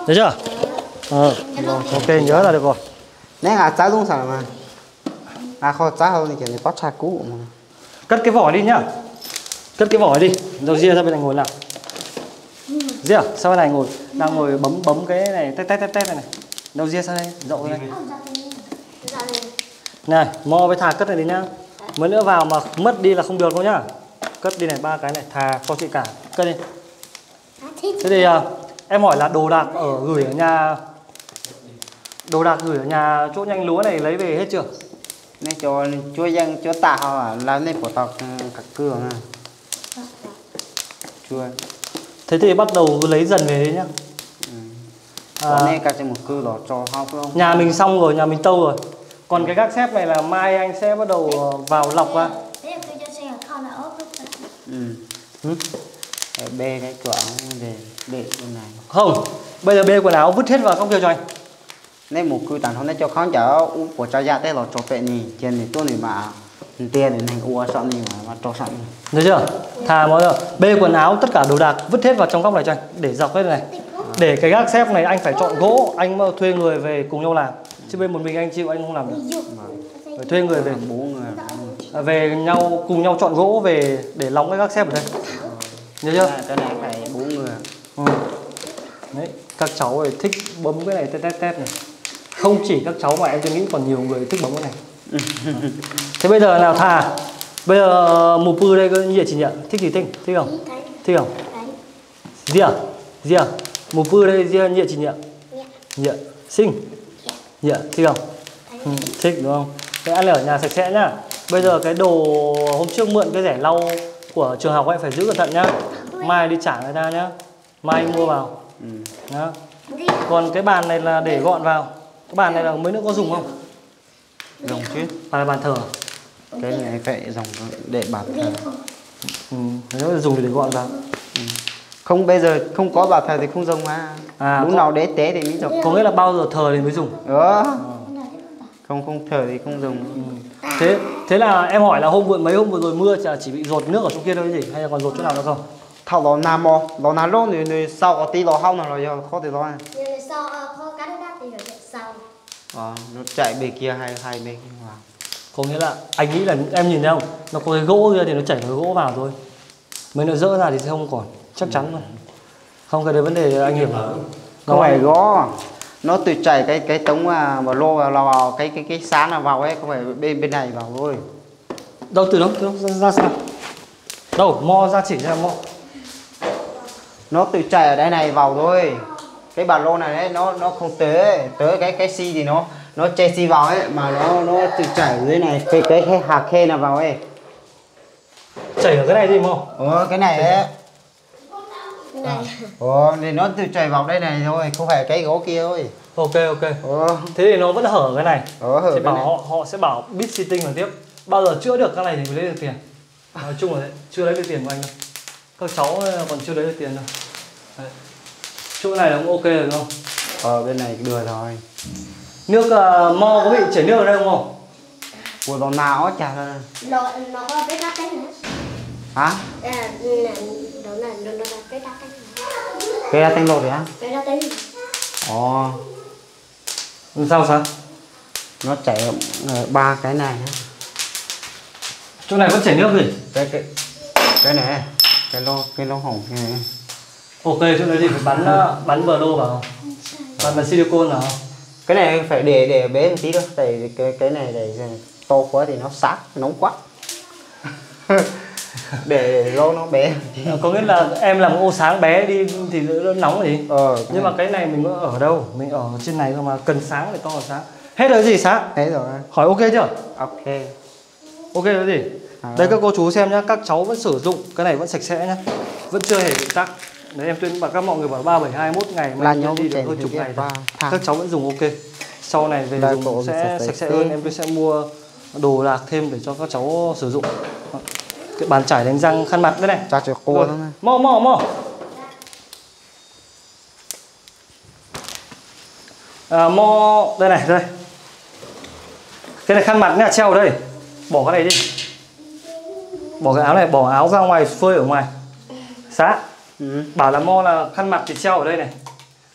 Được chưa? Ờ, ok nhớ là được rồi. nè gà trái luôn sao mà à trái hơn thì kiểu này có cha cũ mà Cất cái vỏ đi nhá. Cất cái vỏ đi. Rồi Ria ra bên này ngồi nào. Ria, sao bên này ngồi? Đang ngồi bấm bấm cái này tét tét tét tét này này. Đâu Ria sang đây, dậu đây. Này, mo với thà cất này đi nhá. Mới nữa vào mà mất đi là không được đâu nhá. Cất đi này ba cái này, thà cho chị cả. Cất đi. Thế thì à, em hỏi là đồ đạc ở gửi ở nhà Đồ đạc gửi ở nhà chỗ nhanh lúa này lấy về hết chưa? Nè cho chúa dân chúa tạ họ à làm nên phổ tộc các cửa à. Chúa Thế thì bắt đầu cứ lấy dần về đấy nhá. Có à, nè cả trên một cửa đó cho họ không? Nhà mình xong rồi, nhà mình tâu rồi. Còn cái gác xếp này là mai anh sẽ bắt đầu ờ, vào lọc ra là là ừ. Ừ. Bê cái cửa để để bên này. Không, bây giờ bê quần áo vứt hết vào trong kia cho anh nên một cửa tàn họ nên cho khán giả u của cho ra tới là cho tệ nhỉ trên này tôi này mà tiền này thành ua sợ này mà mà cho sẵn Được chưa? Thà mọi người bê quần áo tất cả đồ đạc vứt hết vào trong góc này cho anh Để dọc hết này. Để cái gác xếp này anh phải chọn gỗ Anh mà thuê người về cùng nhau làm. Chứ bên một mình anh chịu anh không làm được. Phải thuê người về. Bốn người. À, về nhau cùng nhau chọn gỗ về để lóng cái gác xếp ở đây. Nhớ chưa? Cái này phải bốn người. Ừ. đấy các cháu này thích bấm cái này tét tét tét này không chỉ các cháu mà em tôi nghĩ còn nhiều người thích bấm cái này. Thế bây giờ nào thà bây giờ mù pư đây có nhiệt chỉ nhận thích gì thích thích không? Thích không? Gì à? Gì à? Mù pư đây gì nhiệt chỉ nhận Nhẹ. nhiệt sinh nhiệt thích không? Ừ, thích đúng không? Thế ăn ở nhà sạch sẽ nhá. Bây giờ cái đồ hôm trước mượn cái rẻ lau của trường học ấy phải giữ cẩn thận nhá. Mai đi trả người ta nhá. Mai mua vào. Ừ. nhá. Đi. còn cái bàn này là để gọn vào cái bàn này là mấy nữa có dùng không? Dùng chứ. Bàn là bàn thờ cái này phải dùng để bảo thờ ừ, nếu là dùng thì để gọn vào không bây giờ không có bảo thờ thì không dùng mà. À, lúc có- nào đế tế thì mới dùng. có nghĩa là bao giờ thờ thì mới dùng. Đó không không thờ thì không dùng. Thế thế là em hỏi là hôm vừa mấy hôm vừa rồi mưa chả chỉ bị dột nước ở chỗ kia thôi gì? Hay là còn dột chỗ nào nữa không? Thao lò nam mò. Lò nào lô người người sau có tí lò hông nào rồi giờ khó thì lo Giờ là sau ờ, cá đất đắt thì rồi sau. Ờ nó chạy bề kia hay hai bên vào có nghĩa là anh nghĩ là em nhìn thấy không? Nó có cái gỗ kia thì nó chảy cái gỗ vào thôi. Mấy nó dỡ ra thì sẽ không còn. Chắc chắn luôn không cái đấy vấn đề anh hiểu mà. Không phải gõ nó tự chạy cái cái tống mà vào lô vào, vào cái cái cái sáng nào vào ấy không phải bên bên này vào thôi. Đâu từ đâu từ đâu? Ra, ra sao? Đâu mo ra chỉ ra mo. Nó tự chạy ở đây này vào thôi cái bản lô này đấy nó nó không tới tới cái cái xi thì nó nó che xi vào ấy mà nó nó tự chạy ở dưới này cái cái, cái hạt khe nào vào ấy. Chảy ở cái này gì mo. Ờ cái này đấy Này. ờ thì nó tự chạy vào đây này thôi không phải cái gỗ kia thôi. Ok ok. Ờ thế thì nó vẫn hở cái này. Ờ hở thì bảo này. họ họ sẽ bảo bit sitting là tiếp. Bao giờ chữa được cái này thì mới lấy được tiền. Nói chung là chưa lấy được tiền của anh đâu. Các cháu ờ, còn chưa lấy được tiền đâu. Chỗ này là cũng ok rồi đúng không? Ờ bên này đưa thôi nước uh, mo có bị chảy nước ở đây không? Mo? Ủa nó nào chả ra nó nó có cái đắt cái nữa. Hả? à nè, đó là nó nó là cái đắt cái Cái ra tên lột đấy á? cái đắt cái Ồ. Sao sao? Nó chảy ở ba cái này chỗ này vẫn chảy nước gì? Cái cái Cái này Cái lô cái lô hổng cái này ok chỗ này thì phải bắn ờ, bắn bờ lô vào. Bắn bằng silicone vào. Cái này phải để để bế một tí thôi Tại cái cái này để to quá thì nó sát nóng quá. Để, để lâu nó bé Ờ, có nghĩa là em làm ô sáng bé đi thì đỡ nóng gì ờ nhưng mà cái này mình có ở đâu? Mình ở trên này cơ mà cần sáng thì to là sáng. Hết rồi gì sáng thế rồi. Hỏi ok chưa? Ok. Ok rồi gì? À. đây các cô chú xem nhá các cháu vẫn sử dụng cái này vẫn sạch sẽ nhá. Vẫn chưa hề bị tắc đấy em tuyên bảo các mọi người bảo ba bảy hai mốt ngày mà em đi được hơn chục ngày ba các cháu vẫn dùng ok sau này về Đây, dùng sẽ sạch sẽ hơn em tôi sẽ mua đồ đạc thêm để cho các cháu sử dụng cái bàn chải đánh răng khăn mặt đây này cho cô thôi Mo mo mo. À, mo đây này đây. Cái này khăn mặt nha treo ở đây. Bỏ cái này đi. Bỏ cái áo này, bỏ áo ra ngoài phơi ở ngoài. Xã. Ừ. Bảo là mo là khăn mặt thì treo ở đây này.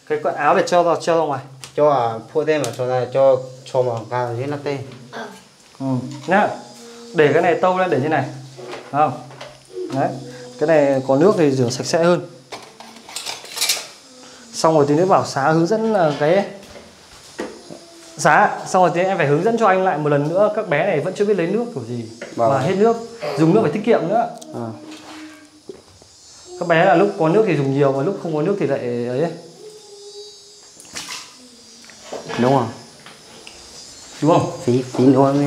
Cái quần áo để treo ra treo ra ngoài. cho à phụ thêm ở chỗ này cho cho mà vào dưới nó tê Ừ. Nhá. Để cái này tâu lên để như này. Không? Đấy. Cái này có nước thì rửa sạch sẽ hơn. Xong rồi tí nữa bảo xá hướng dẫn là cái Xá, xong rồi tí em phải hướng dẫn cho anh lại một lần nữa Các bé này vẫn chưa biết lấy nước kiểu gì Vâng. Mà hết nước Dùng nước phải tiết kiệm nữa à. Các bé là lúc có nước thì dùng nhiều Mà lúc không có nước thì lại ấy. Ấy. đúng không? Đúng không? phí phí nữa đi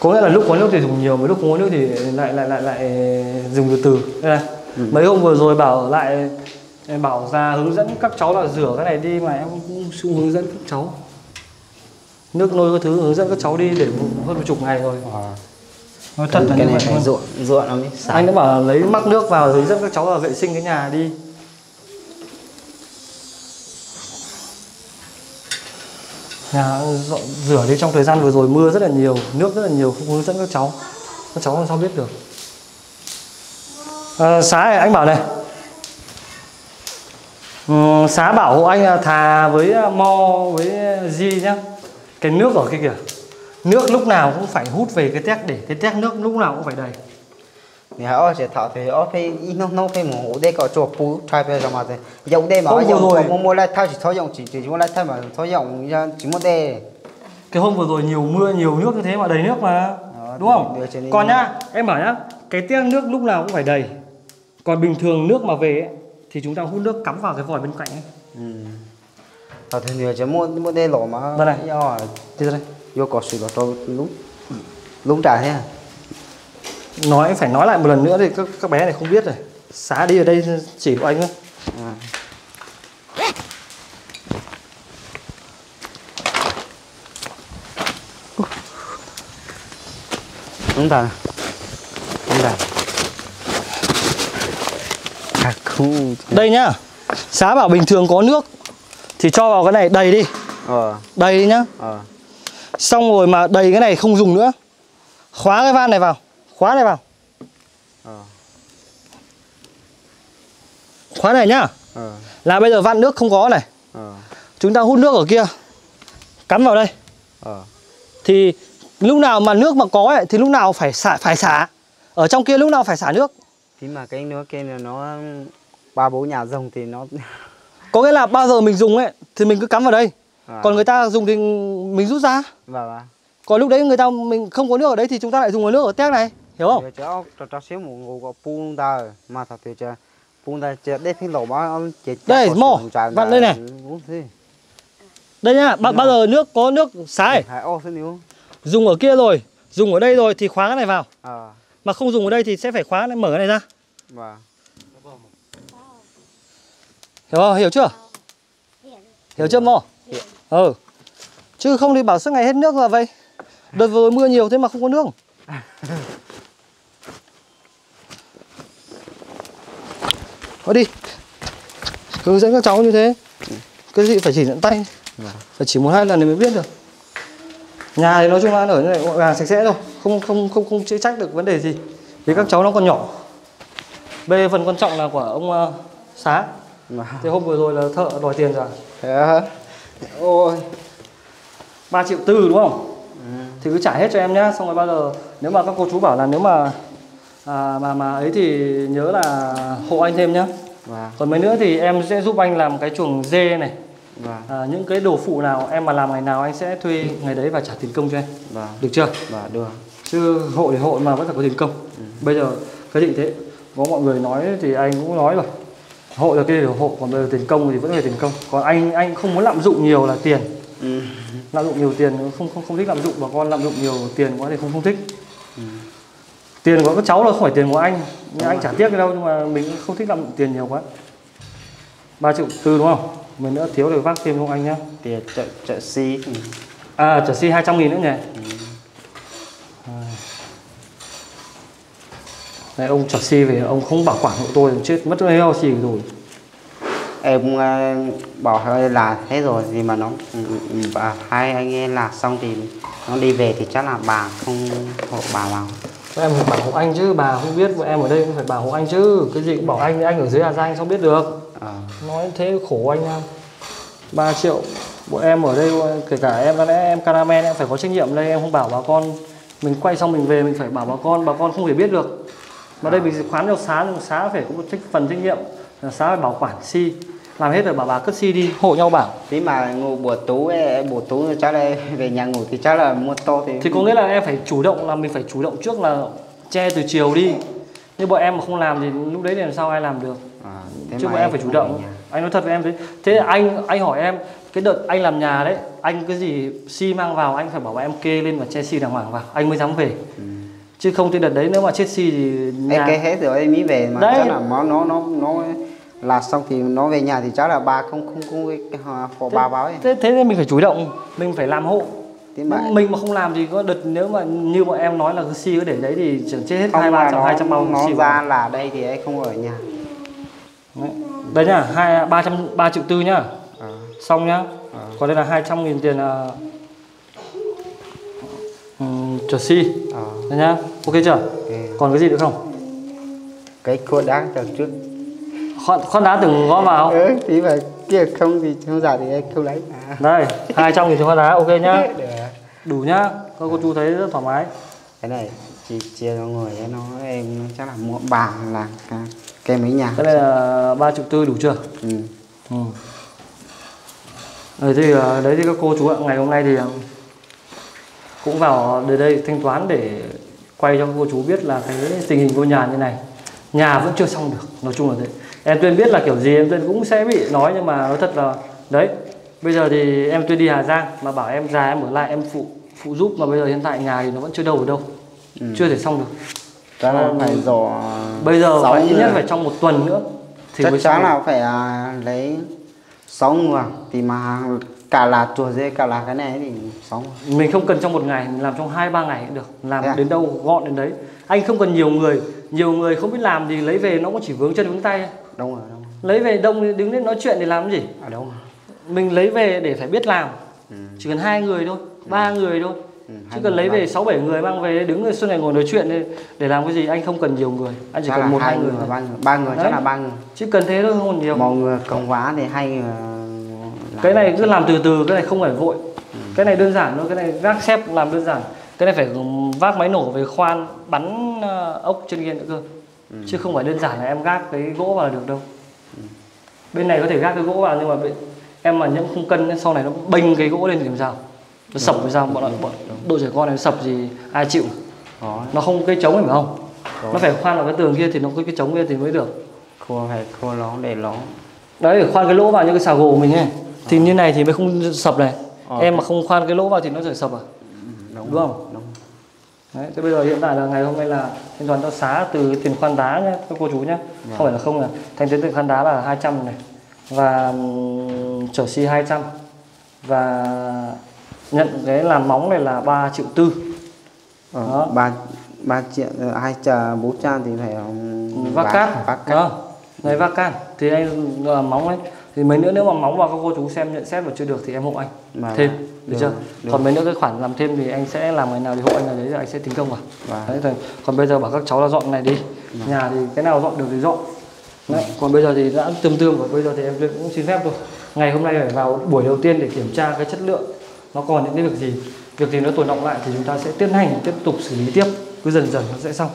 có nghĩa là lúc có nước thì dùng nhiều mà lúc không có nước thì lại lại lại lại dùng từ từ. Đây này. Mấy hôm vừa rồi bảo lại bảo ra hướng dẫn các cháu là rửa cái này đi mà em cũng không hướng dẫn các cháu. Nước nôi các thứ hướng dẫn các cháu đi để hơn một chục ngày rồi. À. nói thật là cái này phải ruộng ruộng nó mới sạch anh đã bảo lấy mắc nước vào hướng dẫn các cháu là vệ sinh cái nhà đi. Nhà dọn rửa đi trong thời gian vừa rồi mưa rất là nhiều nước rất là nhiều không hướng dẫn các cháu. Các cháu làm sao biết được? À, xá này anh bảo này. Ừ, xá bảo hộ anh thà với à, mo với di nhá. Cái nước ở kia kìa nước lúc nào cũng phải hút về cái tét để cái tét nước lúc nào cũng phải đầy. Thì họ sẽ thọ thì họ phải nó nó phải một đây có chỗ phú trai bây giờ mà thì dùng đây mà dùng rồi- mua mua lại thay chỉ thôi dùng chỉ chỉ mua lại thay mà thôi dùng ra chỉ một đây cái hôm vừa rồi nhiều mưa nhiều nước như thế mà đầy nước mà Đó, đúng không? còn nhá em bảo nhá cái tét nước lúc nào cũng phải đầy. Còn bình thường nước mà về ấy, thì chúng ta hút nước cắm vào cái vòi bên cạnh ấy. Ừ. Thọ thì nhiều chỉ mua mua đây lỗ mà. Đây này. ra đây vô có sự đó cho đúng đúng trả thế à? Nói phải nói lại một lần nữa thì các các bé này không biết rồi. Xá đi ở đây chỉ của anh thôi. À. đúng rồi đúng rồi à khu đây nhá. Xá bảo bình thường có nước thì cho vào cái này đầy đi. Ờ. Đầy đi nhá. Ờ xong rồi mà đầy cái này không dùng nữa. Khóa cái van này vào. Khóa này vào. Ờ. Khóa này nhá. Ờ. Là bây giờ van nước không có này. Ờ. Chúng ta hút nước ở kia. Cắm vào đây. Thì lúc nào mà nước mà có ấy, thì lúc nào phải xả phải xả. Ở trong kia lúc nào phải xả nước? Thì mà cái nước kia là nó ba bốn nhà rồng thì nó có nghĩa là bao giờ mình dùng ấy thì mình cứ cắm vào đây à, còn người ta dùng thì mình rút ra. Vào à còn lúc đấy người ta mình không có nước ở đấy thì chúng ta lại dùng cái nước ở tét này hiểu không? Cháu cho xíu một ngủ có buông ta mà thật thì chưa buông ta chưa để phi lẩu ông chết Đây, mò, vặn đây này. đây nhá bao, bao giờ nước có nước xài? Hai ô xin níu dùng ở kia rồi dùng ở đây rồi thì khóa cái này vào. À mà không dùng ở đây thì sẽ phải khóa này mở cái này ra. Và hiểu không? Hiểu chưa? Hiểu. chưa mò. Ừ chứ không thì bảo suốt ngày hết nước là vậy. Đợt vừa rồi mưa nhiều thế mà không có nước. Ở đi. Hướng dẫn các cháu như thế. Cái gì phải chỉ dẫn tay. Phải chỉ một hai lần thì mới biết được. Nhà thì nói chung là ở như này gọn gàng sạch sẽ thôi. Không không không không chữa trách được vấn đề gì. Vì các cháu nó còn nhỏ. Bây phần quan trọng là của ông uh, xá. Thì hôm vừa rồi là thợ đòi tiền rồi. Ờ. Ôi. 3 triệu tư đúng không Ừ. thì cứ trả hết cho em nhá xong rồi bao giờ nếu mà các cô chú bảo là nếu mà à, mà mà ấy thì nhớ là hộ anh thêm nhá Vâng. còn mấy nữa thì em sẽ giúp anh làm cái chuồng dê này Vâng. à, những cái đồ phụ nào em mà làm ngày nào anh sẽ thuê ngày đấy và trả tiền công cho em Vâng. được chưa Vâng được. chứ hộ thì hộ mà vẫn phải có tiền công bây giờ cái gì thế có mọi người nói thì anh cũng nói rồi hộ là cái điều hộ còn bây giờ tiền công thì vẫn phải tiền công. Còn anh anh không muốn lạm dụng nhiều là tiền. Ừ. lạm dụng nhiều tiền không không không thích lạm dụng. Bà con lạm dụng nhiều tiền quá thì không không thích. Tiền của các cháu là không phải tiền của anh. Nhưng anh chả tiếc đâu nhưng mà mình cũng không thích lạm dụng tiền nhiều quá. 3 triệu tư đúng không? Mình nữa thiếu thì vác thêm không anh nhá. Tiền chợ chợ si à trở si 200 nghìn nữa nhỉ? À. Này ông trở si về ông không bảo quản hộ tôi chết mất heo xì rồi. Em ờ, bảo hơi là thế rồi gì mà nó ừ, ừ, bà hai anh ấy là xong thì nó đi về thì chắc là bà không hộ bà vào. Em phải bảo hộ anh chứ bà không biết bọn em ở đây cũng phải bảo hộ anh chứ. Cái gì cũng bảo anh anh ở dưới Hà Giang sao biết được? Ờ. Nói thế khổ anh nha 3 triệu bọn em ở đây kể cả em lẽ em caramel em phải có trách nhiệm đây em không bảo bà con. Mình quay xong mình về mình phải bảo bà con bà con không thể biết được mà đây mình khoán cho xá nhưng xá phải có một trách phần trách nhiệm là xá phải bảo quản si làm hết rồi bảo bà cất si đi. Hộ nhau bảo. Tí mà ngủ buổi tối ấy, buổi tối chắc là về nhà ngủ thì chắc là mua tô thì thì có nghĩa là em phải chủ động là mình phải chủ động trước là che từ chiều đi. Nhưng bọn em mà không làm thì lúc đấy thì làm sao ai làm được? À, thế chứ mà bọn em phải chủ động. anh nói thật với em thế. Thế anh anh hỏi em cái đợt anh làm nhà đấy anh cái gì xi mang vào anh phải bảo bọn em kê lên và che xi đàng hoàng vào. Anh mới dám về chứ không thì đợt đấy nếu mà chết xi thì em nhà cái hết rồi em mới về mà. Đấy. chắc là nó nó nó nó là xong thì nó về nhà thì chắc là bà không không không họ phò bà ấy. thế thế nên mình phải chủ động mình phải làm hộ. Mình mà không làm thì có đợt nếu mà như bọn em nói là cái xi cứ để đấy thì chẳng chết hết không hai ba trăm hai trăm bao nó ra là đây thì em không ở nhà. Đấy. đây nhá hai ba trăm ba triệu tư nhá. Ờ. xong nhá. Còn đây là 200 nghìn tiền uh, trở si Ờ. đây nhá ok chưa? Ok. còn cái gì nữa không? Cái cua đá từ trước khoan, khoan đá từng gõ vào. Ừ, thì mà kia không thì không giả thì em không lấy. À. đây 200 nghìn tiền khoan đá ok nhá. Đủ nhá. Các cô chú thấy rất thoải mái. Cái này chỉ chia cho người nó em chắc là mua bà là cái, mấy nhà. Cái này là ba triệu tư đủ chưa? Ừ. ừ. Đấy thì ờ, đấy thì các cô chú ạ. Ngày hôm nay thì ờ, cũng vào đến đây thanh toán để quay cho cô chú biết là cái tình hình ngôi nhà như này. Nhà vẫn chưa xong được nói chung là thế. Em tuyên biết là kiểu gì em tuyên cũng sẽ bị nói nhưng mà nói thật là đấy bây giờ thì em tuyên đi Hà Giang mà bảo em già em ở lại em phụ phụ giúp mà bây giờ hiện tại nhà thì nó vẫn chưa đâu ở đâu Ừ. chưa thể xong được. Chắc là phải dò bây giờ phải ít nhất phải trong một tuần nữa thì chắc chắn là phải à, lấy sáu người thì mà cả là chùa dê cả là cái này thì người mình không cần trong một ngày mình làm trong hai ba ngày cũng được. Làm Thế à? đến đâu gọn đến đấy. Anh không cần nhiều người. Nhiều người không biết làm thì lấy về nó cũng chỉ vướng chân vướng tay đông rồi rồi. lấy về đông đứng lên nói chuyện để làm cái gì? À rồi. Mình lấy về để phải biết làm. Ừ. chỉ cần hai người thôi ba người thôi. Ừ, chứ cần lấy về sáu bảy người mang về đứng suốt ngày ngồi nói chuyện để, để làm cái gì? Anh không cần nhiều người. Anh chỉ chắc cần một hai người ba người ba người chắc Đấy. là ba người. Chứ cần thế thôi không còn nhiều. Một người công quá thì hai người. Cái này cứ làm từ từ cái này không phải vội. Cái này đơn giản thôi cái này vác xếp làm đơn giản. Cái này phải vác máy nổ về khoan bắn ờ, ốc trên kia nữa cơ. Chứ không phải đơn giản là em gác cái gỗ vào là được đâu. Bên này có thể gác cái gỗ vào nhưng mà bên, em mà nhẫm không cân sau này nó bênh cái gỗ lên thì làm sao? Nó sập làm sao? Bọn, bọn đội trẻ con này sập gì ai chịu? Có. Nó không cây trống phải không? Có. nó phải khoan vào cái tường kia thì nó có cái trống kia thì mới được. Khô phải khô ló để ló đấy khoan cái lỗ vào như cái xà gồ mình ấy thì như này thì mới không sập này. Ờ. em mà không khoan cái lỗ vào thì nó sẽ sập à? Đúng, Đúng không? đúng. Đấy thế bây giờ hiện tại là ngày hôm nay là thanh toán cho xá từ tiền khoan đá nhé các cô chú nhé không phải là không là thanh toán tiền khoan đá là 200 này. Và chở xi 200 và nhận cái làm móng này là 3 triệu tư. Đó. ờ, ba ba triệu ờ, hai chờ bốn trăm thì phải vác cát. vác cát. Đó. này vác can thì anh là móng ấy thì mấy nữa nếu mà móng vào các cô chú xem nhận xét mà chưa được thì em hộ anh Vâng. thêm được Được, chưa được. còn mấy nữa cái khoản làm thêm thì anh sẽ làm ngày nào thì hộ anh là đấy rồi anh sẽ tính công vào Vâng. đấy rồi còn bây giờ bảo các cháu là dọn này đi nhà thì cái nào dọn được thì dọn đấy. còn bây giờ thì đã tươm tươm rồi bây giờ thì em cũng xin phép thôi ngày hôm nay phải vào buổi đầu tiên để kiểm tra cái chất lượng nó còn những cái việc gì việc gì nó tồn động lại thì chúng ta sẽ tiến hành tiếp tục xử lý tiếp cứ dần dần nó sẽ xong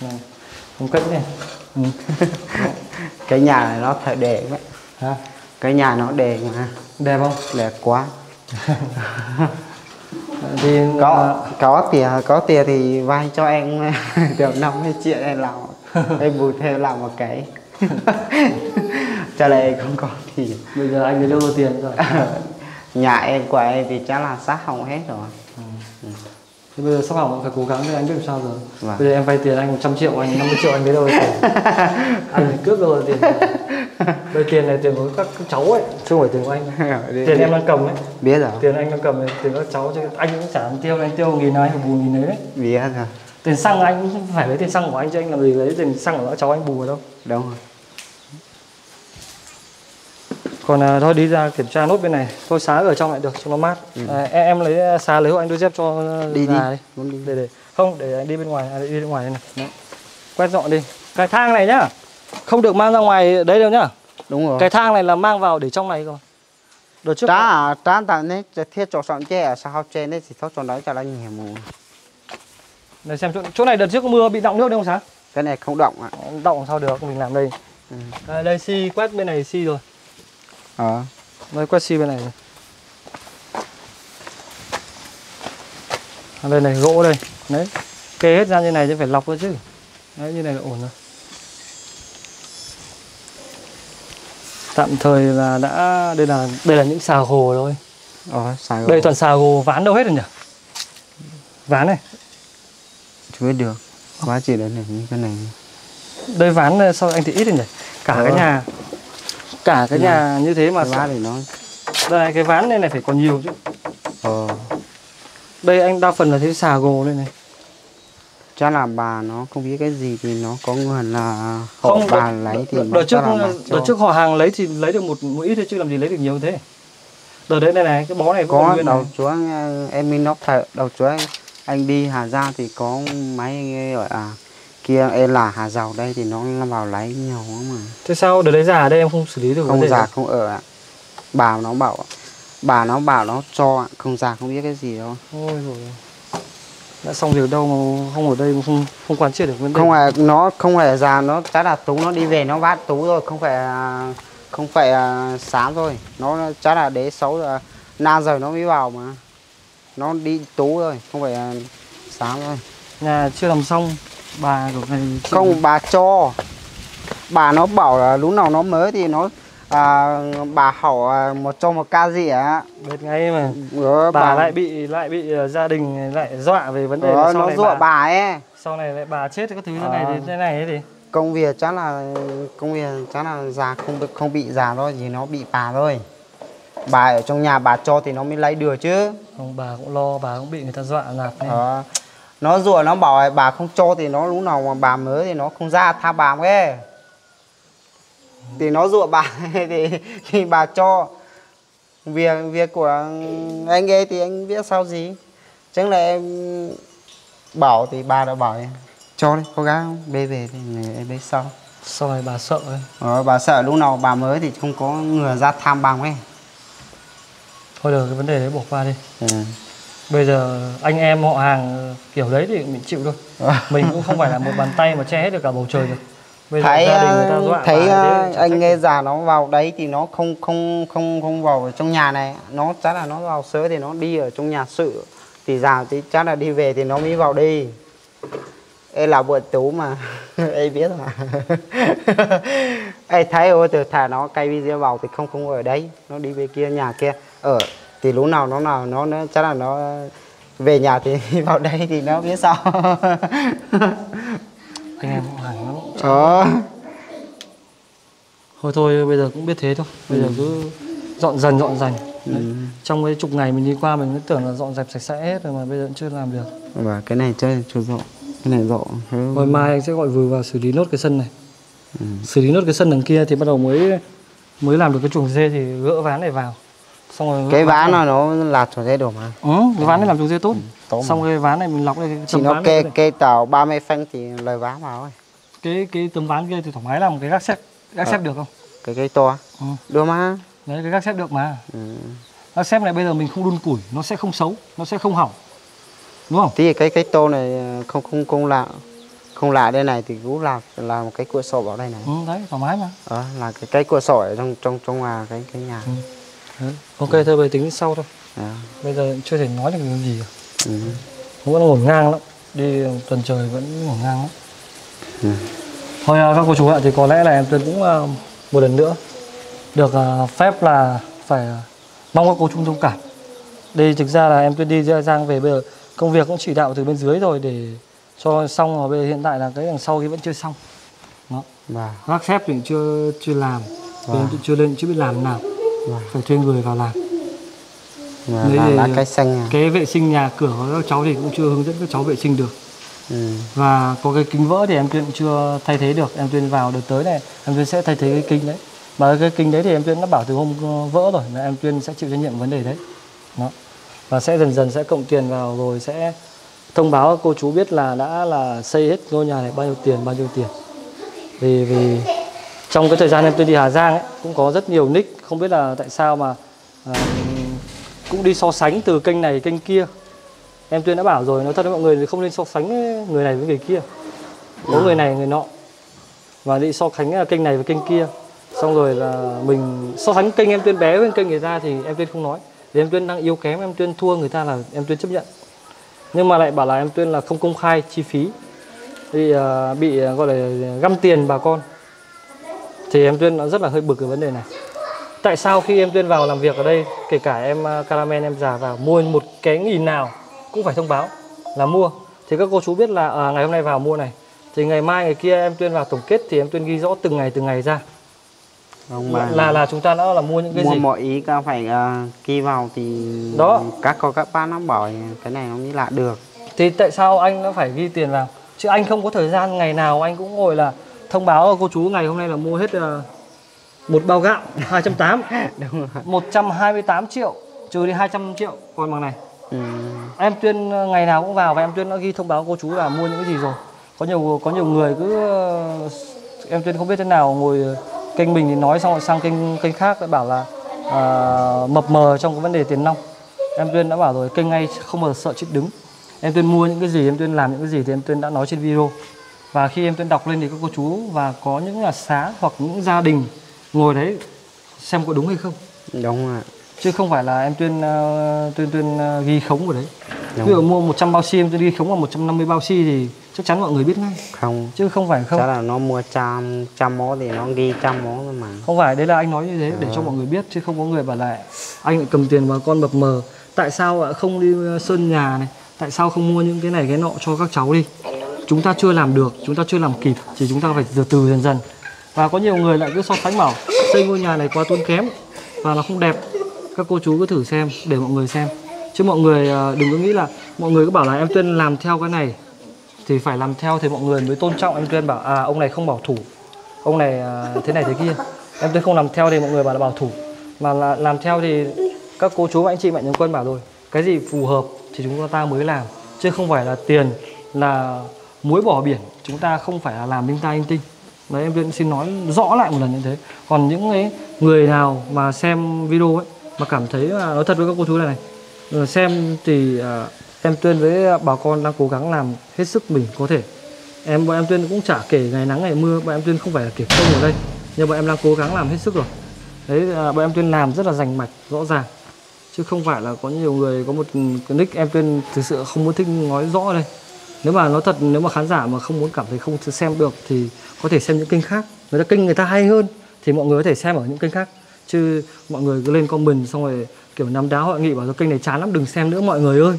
này. không cạnh này ừ. cái nhà này nó phải để vậy Hả? Cái nhà nó để mà đẹp không đẹp quá. Thì có có tiền có tiền thì vay cho em được 50 triệu em làm em bù thêm làm một cái. Cho này không có thì bây giờ anh lấy đâu ra tiền rồi. Nhà em của em thì chắc là sát hỏng hết rồi thì bây giờ sắp hỏng phải cố gắng để anh biết làm sao rồi. Vâng. bây giờ em vay tiền anh 100 triệu anh 50 triệu anh lấy đâu tiền. Anh phải cướp đâu ra tiền. Đây tiền này tiền của các, các cháu ấy chứ không phải tiền của anh. Tiền em đang cầm ấy. Biết rồi. Tiền anh đang cầm này tiền các cháu chứ anh cũng trả tiền tiêu anh tiêu nghìn nào anh bù nghìn đấy đấy. Biết rồi. Tiền xăng anh cũng phải lấy tiền xăng của anh chứ anh làm gì lấy tiền xăng của các cháu anh bù vào đâu. Đúng rồi còn à, thôi đi ra kiểm tra nốt bên này. Thôi xá ở trong lại được cho nó mát. À, em, em lấy xá lấy hộ anh đôi dép cho Ừ. đi đi già đi. đi. Để để. Không để anh đi bên ngoài à, đi bên ngoài đây này. Đấy. quét dọn đi. Cái thang này nhá không được mang ra ngoài đấy đâu nhá. Đúng rồi. Cái thang này là mang vào để trong này cơ. Đợt trước à trá tại nên thiết chỗ soạn che ở sao trên đấy thì thoát chỗ đó cho nó nhẹ mù để xem chỗ, chỗ này đợt trước có mưa bị đọng nước đâu không sáng cái này không động ạ. Đọng sao được mình làm đây. Ừ. à, đây xi quét bên này xi rồi ờ. Đây quét xi bên này à, đây này gỗ đây. Đấy kê hết ra như này chứ phải lọc thôi chứ. Đấy như này là ổn rồi. Tạm thời là đã đây là đây là những xà hồ thôi. Ờ xài đây toàn xà hồ ván đâu hết rồi nhỉ? Ván này. Chưa biết được. Quá chỉ đến này như cái này. Đây ván ờ, sao anh thì ít rồi nhỉ? Cả cái Ờ. nhà cả cái nhà như thế mà cái vá thì nó đây này, cái ván này này phải còn nhiều chứ. Ờ. Đây anh đa phần là thấy xà gồ đây này. Chắc là bà nó không biết cái gì thì nó có người là họ không bà đợt, lấy thì đợt, trước đợt trước họ hàng lấy thì lấy được một một ít thôi chứ làm gì lấy được nhiều thế. Đợt đấy này này cái bó này có đầu này. chúa em mình nó thợ đầu chúa anh, anh đi Hà Giang thì có máy gọi à kia em là Hà Giàu đây thì nó vào lấy nhiều lắm mà. Thế sao? Đợt đấy già ở đây em không xử lý được không già đấy? không ở ạ. Bà nó bảo bà nó bảo nó cho ạ. Không già không biết cái gì đâu. Ôi rồi đã xong việc đâu mà không ở đây mà không không quán triệt được vấn đề. Không phải nó không phải già nó chắc là tú nó đi về nó vát tú rồi. Không phải là- không phải sáng rồi nó chắc là đế xấu là na giờ nó mới vào mà. Nó đi tú rồi không phải sáng rồi nhà chưa làm xong bà của này không bà cho. Bà nó bảo là lúc nào nó mới thì nó à, bà hỏi à, một cho một ca gì ạ? Biết ngay mà. Ờ, bà, lại bị lại bị ờ, gia đình lại dọa về vấn đề sau nó này dụa bà, bà ấy. sau này lại bà chết các thứ thế này Ờ. thì thế này ấy thì. Công việc chắc là công việc chắc là già không không bị già thôi chỉ nó bị bà thôi. Bà ở trong nhà bà cho thì nó mới lấy được chứ. Không bà cũng lo bà cũng bị người ta dọa nạt này. ờ. Nó rủa nó bảo là bà không cho thì nó lúc nào mà bà mới thì nó không ra tha bà ấy thì nó rủa bà thì khi bà cho việc việc của anh ấy thì anh biết sao gì chẳng là em bảo thì bà đã bảo em cho đi cố gắng bê về thì em biết sau sau này bà sợ ấy. Ờ, bà sợ lúc nào bà mới thì không có người ra thăm bà ấy. thôi được cái vấn đề đấy bỏ qua đi Ừ. bây giờ anh em họ hàng ờ, kiểu đấy thì mình chịu thôi. Mình cũng không phải là một bàn tay mà che hết được cả bầu trời được. Bây giờ Thấy gia đình người ta ờ, dọa thấy ờ, thế, chả anh nghe già nó vào đấy thì nó không không không không vào trong nhà này, nó chắc là nó vào sớm thì nó đi ở trong nhà sự. Thì già thì chắc là đi về thì nó mới vào đi. Ê là vợ tú mà. Em biết mà. Ê thấy ô từ thả nó cây video vào thì không không ở đấy. Nó đi về kia nhà kia. Ở thì lúc nào nó nào nó, nó chắc là nó về nhà thì vào đây thì nó biết sao. Anh em họ hàng nó cũng- ờ. Thôi thôi bây giờ cũng biết thế thôi. Bây giờ cứ dọn dần dọn dần Đấy. trong cái chục ngày mình đi qua mình cứ tưởng là dọn dẹp sạch sẽ hết rồi mà bây giờ cũng chưa làm được. Và cái này chơi chưa rộ cái này rộ rồi mai anh sẽ gọi vừa vào xử lý nốt cái sân này. Xử lý nốt cái sân đằng kia thì bắt đầu mới mới làm được cái chuồng dê thì gỡ ván này vào xong rồi cái ván vào. nó là chuồng dê đồ mà. Ừ, cái ván này làm chuồng dê tốt. Tốt mà. xong cái ván này mình lọc đây cái chỉ nó kê này, kê tàu 30 phân thì lời ván vào thôi. Cái cái tấm ván kia thì thoải mái làm cái gác xếp gác xếp được không? Cái cây to ừ. được mà. Đấy cái gác xếp được mà. Ừ. gác xếp này bây giờ mình không đun củi nó sẽ không xấu nó sẽ không hỏng. Đúng không? Thì cái cái tô này ờ, không không không lạ không lạ đây này thì cũng làm làm cái cửa sổ vào đây này. Ừ, đấy thoải mái mà. Ờ, là cái cái cửa sổ ở trong trong trong à, cái cái nhà đấy. ok thôi bây tính sau thôi Đó. bây giờ chưa thể nói được cái gì. Ừ. vẫn ngổn ngang lắm đi tuần trời vẫn ngổn ngang lắm Ừ. thôi à, các cô chú ạ thì có lẽ là em Tuấn cũng à, một lần nữa được à, phép là phải à, mong các cô chú thông cảm đây thực ra là em Tuấn đi ra Giang về bây giờ công việc cũng chỉ đạo từ bên dưới rồi để cho xong rồi bây giờ hiện tại là cái đằng sau kia vẫn chưa xong đó Và gác xếp thì chưa chưa làm Vâng. bên chưa lên chưa biết làm nào Vâng. phải thuê người vào làm và Đấy là thì- lá cây xanh à. cái vệ sinh nhà cửa của các cháu thì cũng chưa hướng dẫn các cháu vệ sinh được Ừ. và có cái kính vỡ thì em tuyên chưa thay thế được em tuyên vào đợt tới này em tuyên sẽ thay thế cái kính đấy mà cái kính đấy thì em tuyên đã bảo từ hôm vỡ rồi là em tuyên sẽ chịu trách nhiệm vấn đề đấy đó và sẽ dần dần sẽ cộng tiền vào rồi sẽ thông báo cô chú biết là đã là xây hết ngôi nhà này bao nhiêu tiền bao nhiêu tiền vì vì trong cái thời gian em tuyên đi Hà Giang ấy cũng có rất nhiều nick không biết là tại sao mà à, cũng đi so sánh từ kênh này kênh kia. Em tuyên đã bảo rồi nói thật với mọi người thì không nên so sánh người này với người kia. Có người này người nọ. Và đi so sánh ờ, kênh này với kênh kia. Xong rồi là mình so sánh kênh em tuyên bé với kênh người ta thì em tuyên không nói. Vì em tuyên đang yếu kém em tuyên thua người ta là em tuyên chấp nhận. Nhưng mà lại bảo là em tuyên là không công khai chi phí. Thì uh, bị gọi là găm tiền bà con thì em tuyên nó rất là hơi bực cái vấn đề này. Tại sao khi em tuyên vào làm việc ở đây kể cả em à, caramel em già vào mua một cái nghìn nào cũng phải thông báo là mua. Thì các cô chú biết là à, ngày hôm nay vào mua này. Thì ngày mai ngày kia em tuyên vào tổng kết thì em tuyên ghi rõ từng ngày từng ngày ra. Không mà là là chúng ta đã là mua những cái mua gì? mọi ý các phải à, ghi vào thì Đó. các cô các bác nó bảo cái này nó mới lạ được. Thì tại sao anh nó phải ghi tiền vào? Chứ anh không có thời gian ngày nào anh cũng ngồi là thông báo cô chú ngày hôm nay là mua hết à, một bao gạo 280 đúng rồi. 128 triệu trừ đi 200 triệu. Còn bằng này. Ừ. em tuyên ờ, ngày nào cũng vào và em tuyên đã ghi thông báo cô chú là mua những cái gì rồi. Có nhiều có nhiều người cứ ờ, em tuyên không biết thế nào ngồi ờ, kênh mình thì nói xong rồi sang kênh kênh khác lại bảo là à, mập mờ trong cái vấn đề tiền nong. Em tuyên đã bảo rồi kênh ngay không bao giờ sợ chết đứng. Em tuyên mua những cái gì em tuyên làm những cái gì thì em tuyên đã nói trên video và khi em tuyên đọc lên thì các cô chú và có những là xá hoặc những gia đình ngồi đấy xem có đúng hay không? Đúng rồi chứ không phải là em tuyên ờ, tuyên tuyên ờ, ghi khống vào đấy. Đúng. ví dụ mua 100 bao xi em tuyên ghi khống vào 150 bao xi thì chắc chắn mọi người biết ngay. Không. Chứ không phải không? Chắc là nó mua trăm trăm món thì nó ghi trăm món thôi mà. Không phải đấy là anh nói như thế để cho mọi người biết chứ không có người bảo là anh lại cầm tiền vào con mập mờ. Tại sao ạ? Không đi ờ, sơn nhà này tại sao không mua những cái này cái nọ cho các cháu đi chúng ta chưa làm được, chúng ta chưa làm kịp thì chúng ta phải từ từ dần dần. Và có nhiều người lại cứ so sánh bảo, xây ngôi nhà này quá tốn kém và nó không đẹp. Các cô chú cứ thử xem, để mọi người xem. Chứ mọi người à, đừng có nghĩ là mọi người cứ bảo là em tuyên làm theo cái này, thì phải làm theo thì mọi người mới tôn trọng em tuyên bảo à ông này không bảo thủ. Ông này à, thế này thế kia. Em tuyên không làm theo thì mọi người bảo là bảo thủ. Mà là làm theo thì các cô chú và anh chị mạnh thường quân bảo rồi, cái gì phù hợp thì chúng ta mới làm. Chứ không phải là tiền là muối bỏ biển chúng ta không phải là làm linh tay linh tinh. Đấy em vẫn xin nói rõ lại một lần như thế. Còn những cái người nào mà xem video ấy mà cảm thấy là nói thật với các cô chú này này ờ, xem thì à, em tuyên với bà con đang cố gắng làm hết sức mình có thể. Em bọn em tuyên cũng chả kể ngày nắng ngày mưa bọn em tuyên không phải là kiểu công ở đây nhưng bọn em đang cố gắng làm hết sức rồi. Đấy à, bọn em tuyên làm rất là rành mạch rõ ràng. Chứ không phải là có nhiều người có một ừ, nick em tuyên thực sự không muốn thích nói rõ ở đây nếu mà nói thật nếu mà khán giả mà không muốn cảm thấy không xem được thì có thể xem những kênh khác. Người ta kênh người ta hay hơn thì mọi người có thể xem ở những kênh khác. Chứ mọi người cứ lên comment xong rồi kiểu nắm đá hội nghị bảo kênh này chán lắm đừng xem nữa mọi người ơi.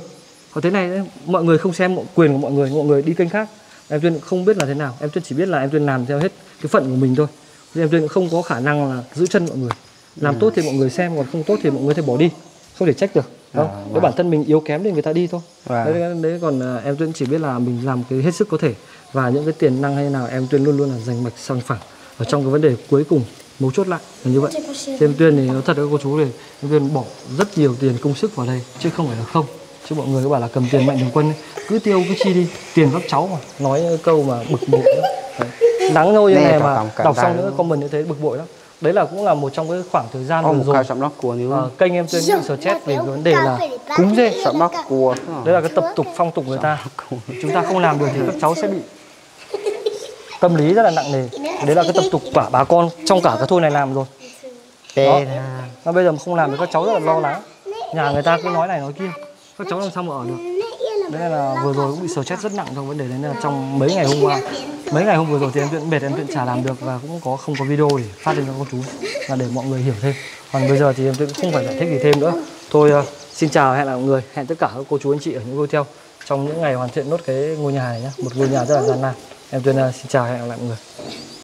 Có thế này đấy, mọi người không xem quyền của mọi người mọi người đi kênh khác. Em tuyên không biết là thế nào em tuyên chỉ biết là em tuyên làm theo hết cái phận của mình thôi. Chứ em tuyên cũng không có khả năng là giữ chân mọi người. Làm tốt thì mọi người xem còn không tốt thì mọi người thể bỏ đi không thể trách được không À, nếu bản thân mình yếu kém thì người ta đi thôi. Vâng. đấy, đấy còn à, em tuyên chỉ biết là mình làm cái hết sức có thể. Và những cái tiềm năng hay nào em tuyên luôn luôn là dành mạch sang phẳng. Ở trong cái vấn đề cuối cùng mấu chốt lại là như vậy. Em tuyên thì nó thật các cô chú thì em tuyên bỏ rất nhiều tiền công sức vào đây chứ không phải là không. Chứ mọi người cứ bảo là cầm tiền mạnh thường quân ấy, cứ tiêu cứ chi đi tiền các cháu mà nói những câu mà bực bội lắm. Đấy. nắng nôi như này mà đọc xong cái comment như thế bực bội lắm đấy là cũng là một trong cái khoảng thời gian vừa rồi. sắm đó của nếu Ờ, kênh em tuyên bị stress về cái vấn đề là cúng dê sắm đó của đấy là cái tập tục phong tục người ta. Chúng ta không làm được thì các cháu sẽ bị tâm lý rất là nặng nề. Đấy là cái tập tục của bà con trong cả cái thôn này làm rồi. Tê mà bây giờ mà không làm thì các cháu rất là lo lắng. Nhà người ta cứ nói này nói kia. Các cháu làm sao mà ở được đấy là vừa rồi cũng bị stress rất nặng trong vấn đề đấy nên là trong mấy ngày hôm qua. Mấy ngày hôm vừa rồi thì em chuyện mệt em chuyện chả làm được và cũng có không có video để phát lên cho cô chú là để mọi người hiểu thêm. Còn bây giờ thì em cũng không phải giải thích gì thêm nữa. Tôi uh, ờ, xin chào hẹn lại mọi người hẹn tất cả các cô chú anh chị ở những video theo trong những ngày hoàn thiện nốt cái ngôi nhà này nhé một ngôi nhà rất là gian nan. Em tuyên uh, ờ, xin chào hẹn gặp lại mọi người.